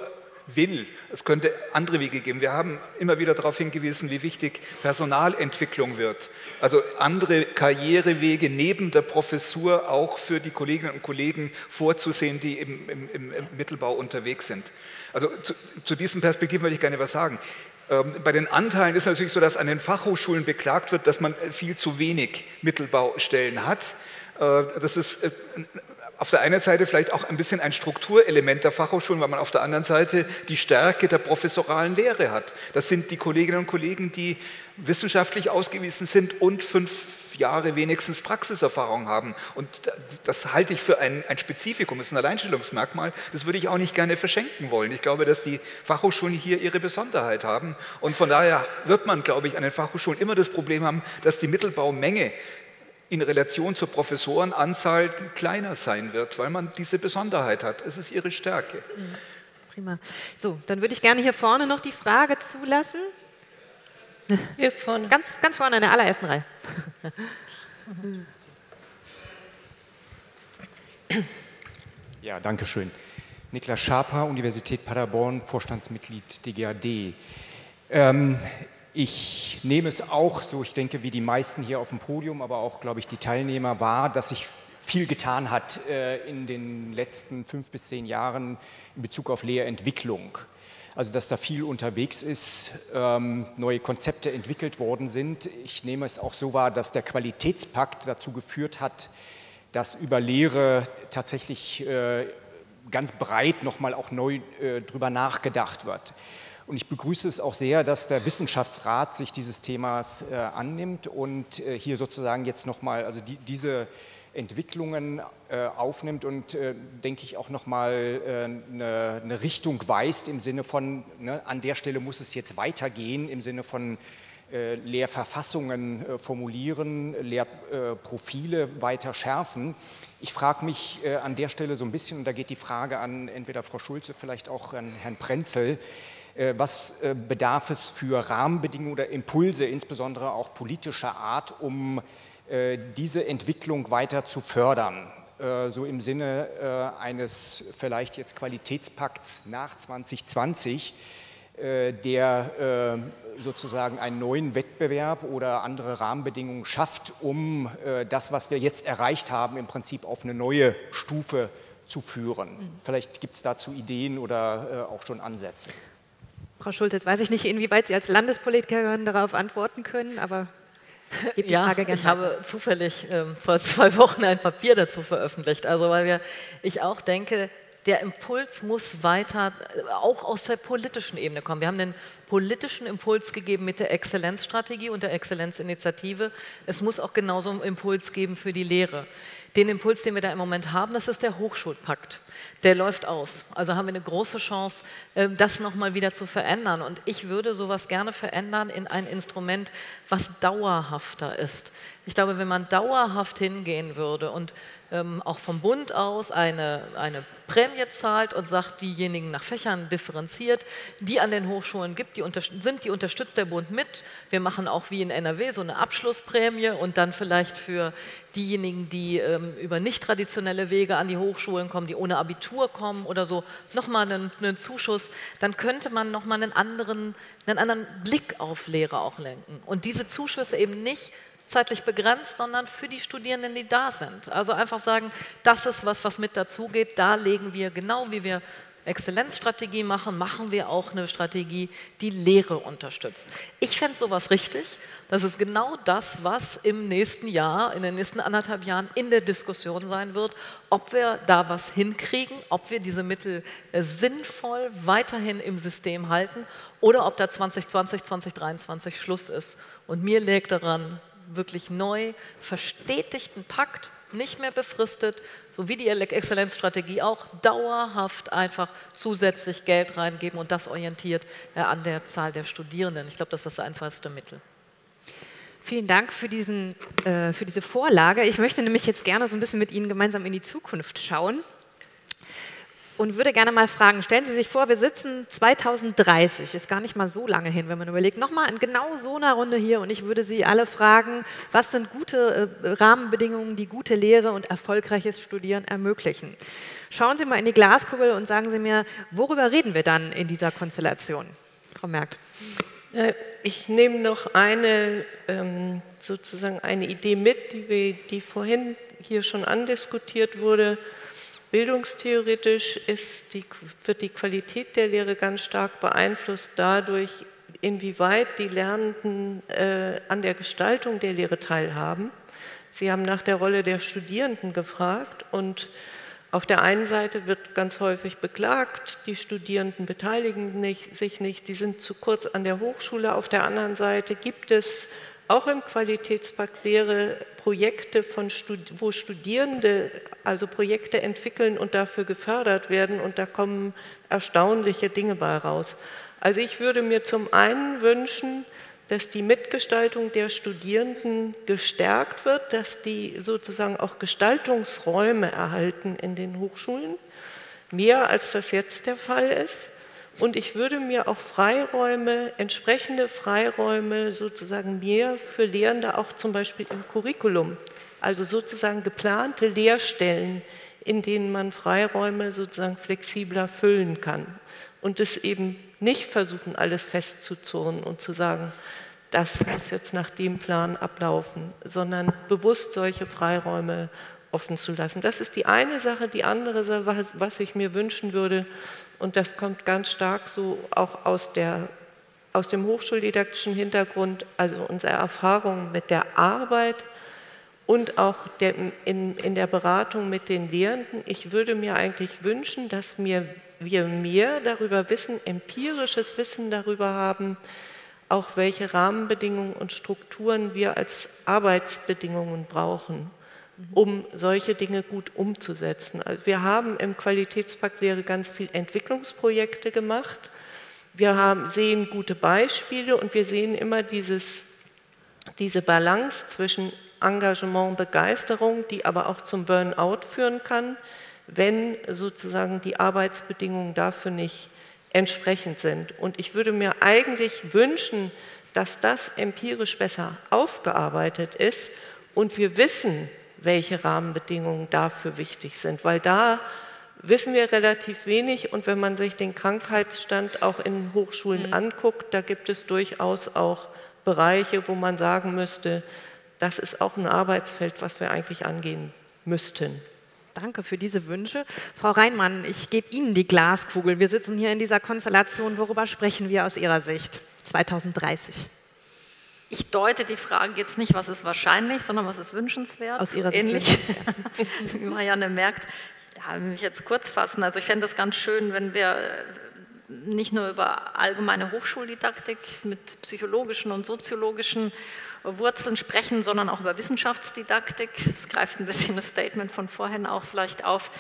will. Es könnte andere Wege geben. Wir haben immer wieder darauf hingewiesen, wie wichtig Personalentwicklung wird. Also andere Karrierewege neben der Professur auch für die Kolleginnen und Kollegen vorzusehen, die im, im, im Mittelbau unterwegs sind. Also zu, zu diesen Perspektiven würde ich gerne was sagen. Ähm, bei den Anteilen ist natürlich so, dass an den Fachhochschulen beklagt wird, dass man viel zu wenig Mittelbaustellen hat. Äh, das ist äh, auf der einen Seite vielleicht auch ein bisschen ein Strukturelement der Fachhochschulen, weil man auf der anderen Seite die Stärke der professoralen Lehre hat. Das sind die Kolleginnen und Kollegen, die wissenschaftlich ausgewiesen sind und fünf Jahre wenigstens Praxiserfahrung haben. Und das halte ich für ein, ein Spezifikum, ist ein Alleinstellungsmerkmal. Das würde ich auch nicht gerne verschenken wollen. Ich glaube, dass die Fachhochschulen hier ihre Besonderheit haben. Und von daher wird man, glaube ich, an den Fachhochschulen immer das Problem haben, dass die Mittelbaumenge in Relation zur Professorenanzahl kleiner sein wird, weil man diese Besonderheit hat. Es ist ihre Stärke. Prima. So, dann würde ich gerne hier vorne noch die Frage zulassen. Hier vorne. Ganz, ganz vorne in der allerersten Reihe. Ja, danke schön. Niklas Schaper, Universität Paderborn, Vorstandsmitglied DGAD. Ähm, ich nehme es auch so, ich denke, wie die meisten hier auf dem Podium, aber auch, glaube ich, die Teilnehmer wahr, dass sich viel getan hat äh, in den letzten fünf bis zehn Jahren in Bezug auf Lehrentwicklung. Also dass da viel unterwegs ist, ähm, neue Konzepte entwickelt worden sind. Ich nehme es auch so wahr, dass der Qualitätspakt dazu geführt hat, dass über Lehre tatsächlich äh, ganz breit nochmal auch neu äh, drüber nachgedacht wird. Und ich begrüße es auch sehr, dass der Wissenschaftsrat sich dieses Themas äh, annimmt und äh, hier sozusagen jetzt nochmal, also die, diese Entwicklungen äh, aufnimmt und äh, denke ich auch nochmal eine, eine Richtung weist im Sinne von, ne, an der Stelle muss es jetzt weitergehen, im Sinne von äh, Lehrverfassungen äh, formulieren, Lehrprofile weiter schärfen. Ich frage mich an der Stelle so ein bisschen, und da geht die Frage an entweder Frau Schulze, vielleicht auch an Herrn Prenzel, äh, was äh, bedarf es für Rahmenbedingungen oder Impulse, insbesondere auch politischer Art, um äh, diese Entwicklung weiter zu fördern? äh, so im Sinne äh, eines vielleicht jetzt Qualitätspakts nach 2020, äh, der sozusagen einen neuen Wettbewerb oder andere Rahmenbedingungen schafft, um das, was wir jetzt erreicht haben, im Prinzip auf eine neue Stufe zu führen. Mhm. Vielleicht gibt es dazu Ideen oder auch schon Ansätze. Frau Schulz, jetzt weiß ich nicht, inwieweit Sie als Landespolitikerin darauf antworten können, aber ja, ich habe zufällig ähm, vor zwei Wochen ein Papier dazu veröffentlicht. Also weil wir, ich auch denke, der Impuls muss weiter äh, auch aus der politischen Ebene kommen. Wir haben den politischen Impuls gegeben mit der Exzellenzstrategie und der Exzellenzinitiative. Es muss auch genauso einen Impuls geben für die Lehre den Impuls, den wir da im Moment haben, das ist der Hochschulpakt. Der läuft aus. Also haben wir eine große Chance, ähm, das nochmal wieder zu verändern. Und ich würde sowas gerne verändern in ein Instrument, was dauerhafter ist. Ich glaube, wenn man dauerhaft hingehen würde und ähm, auch vom Bund aus eine, eine Prämie zahlt und sagt, diejenigen nach Fächern differenziert, die an den Hochschulen gibt, die sind, die unterstützt der Bund mit. Wir machen auch wie in NRW so eine Abschlussprämie und dann vielleicht für diejenigen, die ähm, über nicht traditionelle Wege an die Hochschulen kommen, die ohne Abitur kommen oder so, nochmal einen, einen Zuschuss, dann könnte man nochmal einen anderen, einen anderen Blick auf Lehre auch lenken. Und diese Zuschüsse eben nicht zeitlich begrenzt, sondern für die Studierenden, die da sind. Also einfach sagen, das ist was, was mit dazugeht. Da legen wir, genau wie wir Exzellenzstrategie machen, machen wir auch eine Strategie, die Lehre unterstützt. Ich fände sowas richtig. Das ist genau das, was im nächsten Jahr, in den nächsten anderthalb Jahren in der Diskussion sein wird, ob wir da was hinkriegen, ob wir diese Mittel äh, sinnvoll weiterhin im System halten oder ob da 2020, 2023 Schluss ist. Und mir liegt daran, wirklich neu verstetigten Pakt, nicht mehr befristet, so wie die Exzellenzstrategie auch, dauerhaft einfach zusätzlich Geld reingeben und das orientiert äh, an der Zahl der Studierenden. Ich glaube, das ist das einfachste Mittel. Vielen Dank für, diesen, äh, für diese Vorlage. Ich möchte nämlich jetzt gerne so ein bisschen mit Ihnen gemeinsam in die Zukunft schauen und würde gerne mal fragen, stellen Sie sich vor, wir sitzen 2030, ist gar nicht mal so lange hin, wenn man überlegt, nochmal in genau so einer Runde hier und ich würde Sie alle fragen, was sind gute äh, Rahmenbedingungen, die gute Lehre und erfolgreiches Studieren ermöglichen. Schauen Sie mal in die Glaskugel und sagen Sie mir, worüber reden wir dann in dieser Konstellation? Frau Merkt. Äh, ich nehme noch eine, ähm, sozusagen eine Idee mit, die, wir, die vorhin hier schon andiskutiert wurde Bildungstheoretisch die, wird die Qualität der Lehre ganz stark beeinflusst dadurch, inwieweit die Lernenden äh, an der Gestaltung der Lehre teilhaben. Sie haben nach der Rolle der Studierenden gefragt und auf der einen Seite wird ganz häufig beklagt, die Studierenden beteiligen nicht, sich nicht, die sind zu kurz an der Hochschule. Auf der anderen Seite gibt es auch im Qualitätspakt Lehre Projekte, von wo Studierende also Projekte entwickeln und dafür gefördert werden und da kommen erstaunliche Dinge bei raus. Also ich würde mir zum einen wünschen, dass die Mitgestaltung der Studierenden gestärkt wird, dass die sozusagen auch Gestaltungsräume erhalten in den Hochschulen, mehr als das jetzt der Fall ist. Und ich würde mir auch Freiräume, entsprechende Freiräume sozusagen mehr für Lehrende auch zum Beispiel im Curriculum also sozusagen geplante Lehrstellen, in denen man Freiräume sozusagen flexibler füllen kann und es eben nicht versuchen, alles festzuzurren und zu sagen, das muss jetzt nach dem Plan ablaufen, sondern bewusst solche Freiräume offen zu lassen. Das ist die eine Sache. Die andere Sache, was ich mir wünschen würde, und das kommt ganz stark so auch aus, der, aus dem hochschuldidaktischen Hintergrund, also unsere Erfahrung mit der Arbeit und auch der, in, in der Beratung mit den Lehrenden. Ich würde mir eigentlich wünschen, dass mir, wir mehr darüber wissen, empirisches Wissen darüber haben, auch welche Rahmenbedingungen und Strukturen wir als Arbeitsbedingungen brauchen, um solche Dinge gut umzusetzen. Also wir haben im Qualitätspakt Lehre ganz viele Entwicklungsprojekte gemacht. Wir haben, sehen gute Beispiele und wir sehen immer dieses, diese Balance zwischen Engagement, Begeisterung, die aber auch zum Burnout führen kann, wenn sozusagen die Arbeitsbedingungen dafür nicht entsprechend sind. Und ich würde mir eigentlich wünschen, dass das empirisch besser aufgearbeitet ist und wir wissen, welche Rahmenbedingungen dafür wichtig sind, weil da wissen wir relativ wenig und wenn man sich den Krankheitsstand auch in Hochschulen mhm. anguckt, da gibt es durchaus auch Bereiche, wo man sagen müsste, das ist auch ein Arbeitsfeld, was wir eigentlich angehen müssten. Danke für diese Wünsche. Frau Reinmann, ich gebe Ihnen die Glaskugel. Wir sitzen hier in dieser Konstellation. Worüber sprechen wir aus Ihrer Sicht 2030? Ich deute die Frage jetzt nicht, was ist wahrscheinlich, sondern was ist wünschenswert. Aus Ihrer Sicht. Ähnlich, wie Marianne merkt. Ja, mich jetzt kurz fassen. Also ich fände es ganz schön, wenn wir äh, nicht nur über allgemeine Hochschuldidaktik mit psychologischen und soziologischen Wurzeln sprechen, sondern auch über Wissenschaftsdidaktik. Es greift ein bisschen das Statement von vorhin auch vielleicht auf,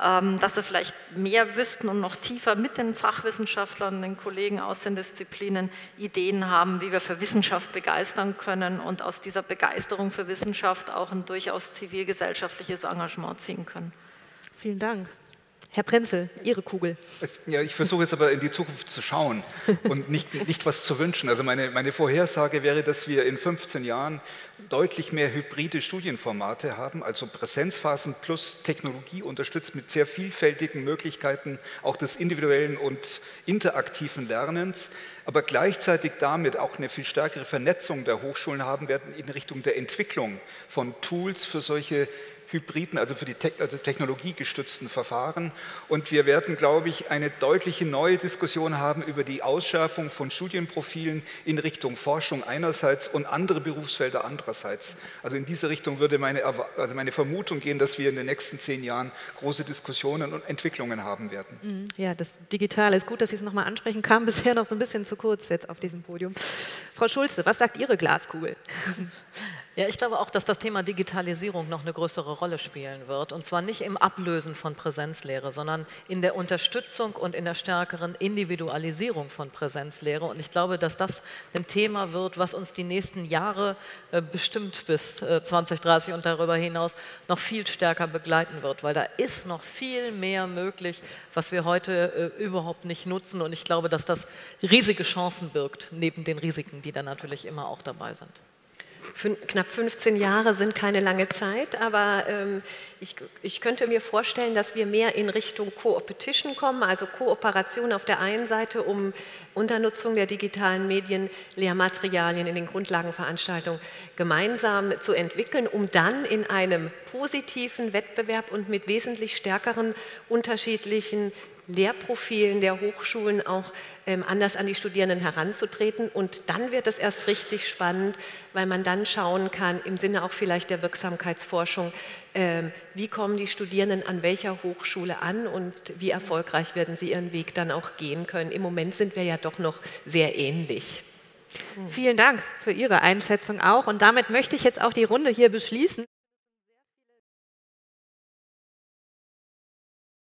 ähm, dass wir vielleicht mehr wüssten und noch tiefer mit den Fachwissenschaftlern, den Kollegen aus den Disziplinen Ideen haben, wie wir für Wissenschaft begeistern können und aus dieser Begeisterung für Wissenschaft auch ein durchaus zivilgesellschaftliches Engagement ziehen können. Vielen Dank. Herr Prenzel, Ihre Kugel. Ja, ich versuche jetzt aber in die Zukunft zu schauen und nicht, nicht was zu wünschen. Also meine, meine Vorhersage wäre, dass wir in 15 Jahren deutlich mehr hybride Studienformate haben, also Präsenzphasen plus Technologie unterstützt mit sehr vielfältigen Möglichkeiten auch des individuellen und interaktiven Lernens, aber gleichzeitig damit auch eine viel stärkere Vernetzung der Hochschulen haben werden in Richtung der Entwicklung von Tools für solche hybriden, also für die Te also technologiegestützten Verfahren. Und wir werden, glaube ich, eine deutliche neue Diskussion haben über die Ausschärfung von Studienprofilen in Richtung Forschung einerseits und andere Berufsfelder andererseits. Also in diese Richtung würde meine, also meine Vermutung gehen, dass wir in den nächsten zehn Jahren große Diskussionen und Entwicklungen haben werden. Mhm. Ja, das Digitale ist gut, dass Sie es nochmal ansprechen, kam bisher noch so ein bisschen zu kurz jetzt auf diesem Podium. Frau Schulze, was sagt Ihre Glaskugel? Ja, ich glaube auch, dass das Thema Digitalisierung noch eine größere Rolle spielen wird. Und zwar nicht im Ablösen von Präsenzlehre, sondern in der Unterstützung und in der stärkeren Individualisierung von Präsenzlehre. Und ich glaube, dass das ein Thema wird, was uns die nächsten Jahre äh, bestimmt bis äh, 2030 und darüber hinaus noch viel stärker begleiten wird, weil da ist noch viel mehr möglich, was wir heute äh, überhaupt nicht nutzen. Und ich glaube, dass das riesige Chancen birgt, neben den Risiken, die da natürlich immer auch dabei sind knapp 15 Jahre sind keine lange Zeit, aber ähm, ich, ich, könnte mir vorstellen, dass wir mehr in Richtung Co-Opetition kommen, also Kooperation auf der einen Seite, um unter Nutzung der digitalen Medien Lehrmaterialien in den Grundlagenveranstaltungen gemeinsam zu entwickeln, um dann in einem positiven Wettbewerb und mit wesentlich stärkeren unterschiedlichen Lehrprofilen der Hochschulen auch ähm, anders an die Studierenden heranzutreten. Und dann wird es erst richtig spannend, weil man dann schauen kann, im Sinne auch vielleicht der Wirksamkeitsforschung, ähm, wie kommen die Studierenden an welcher Hochschule an und wie erfolgreich werden sie ihren Weg dann auch gehen können. Im Moment sind wir ja doch noch sehr ähnlich. Vielen Dank für Ihre Einschätzung auch. Und damit möchte ich jetzt auch die Runde hier beschließen.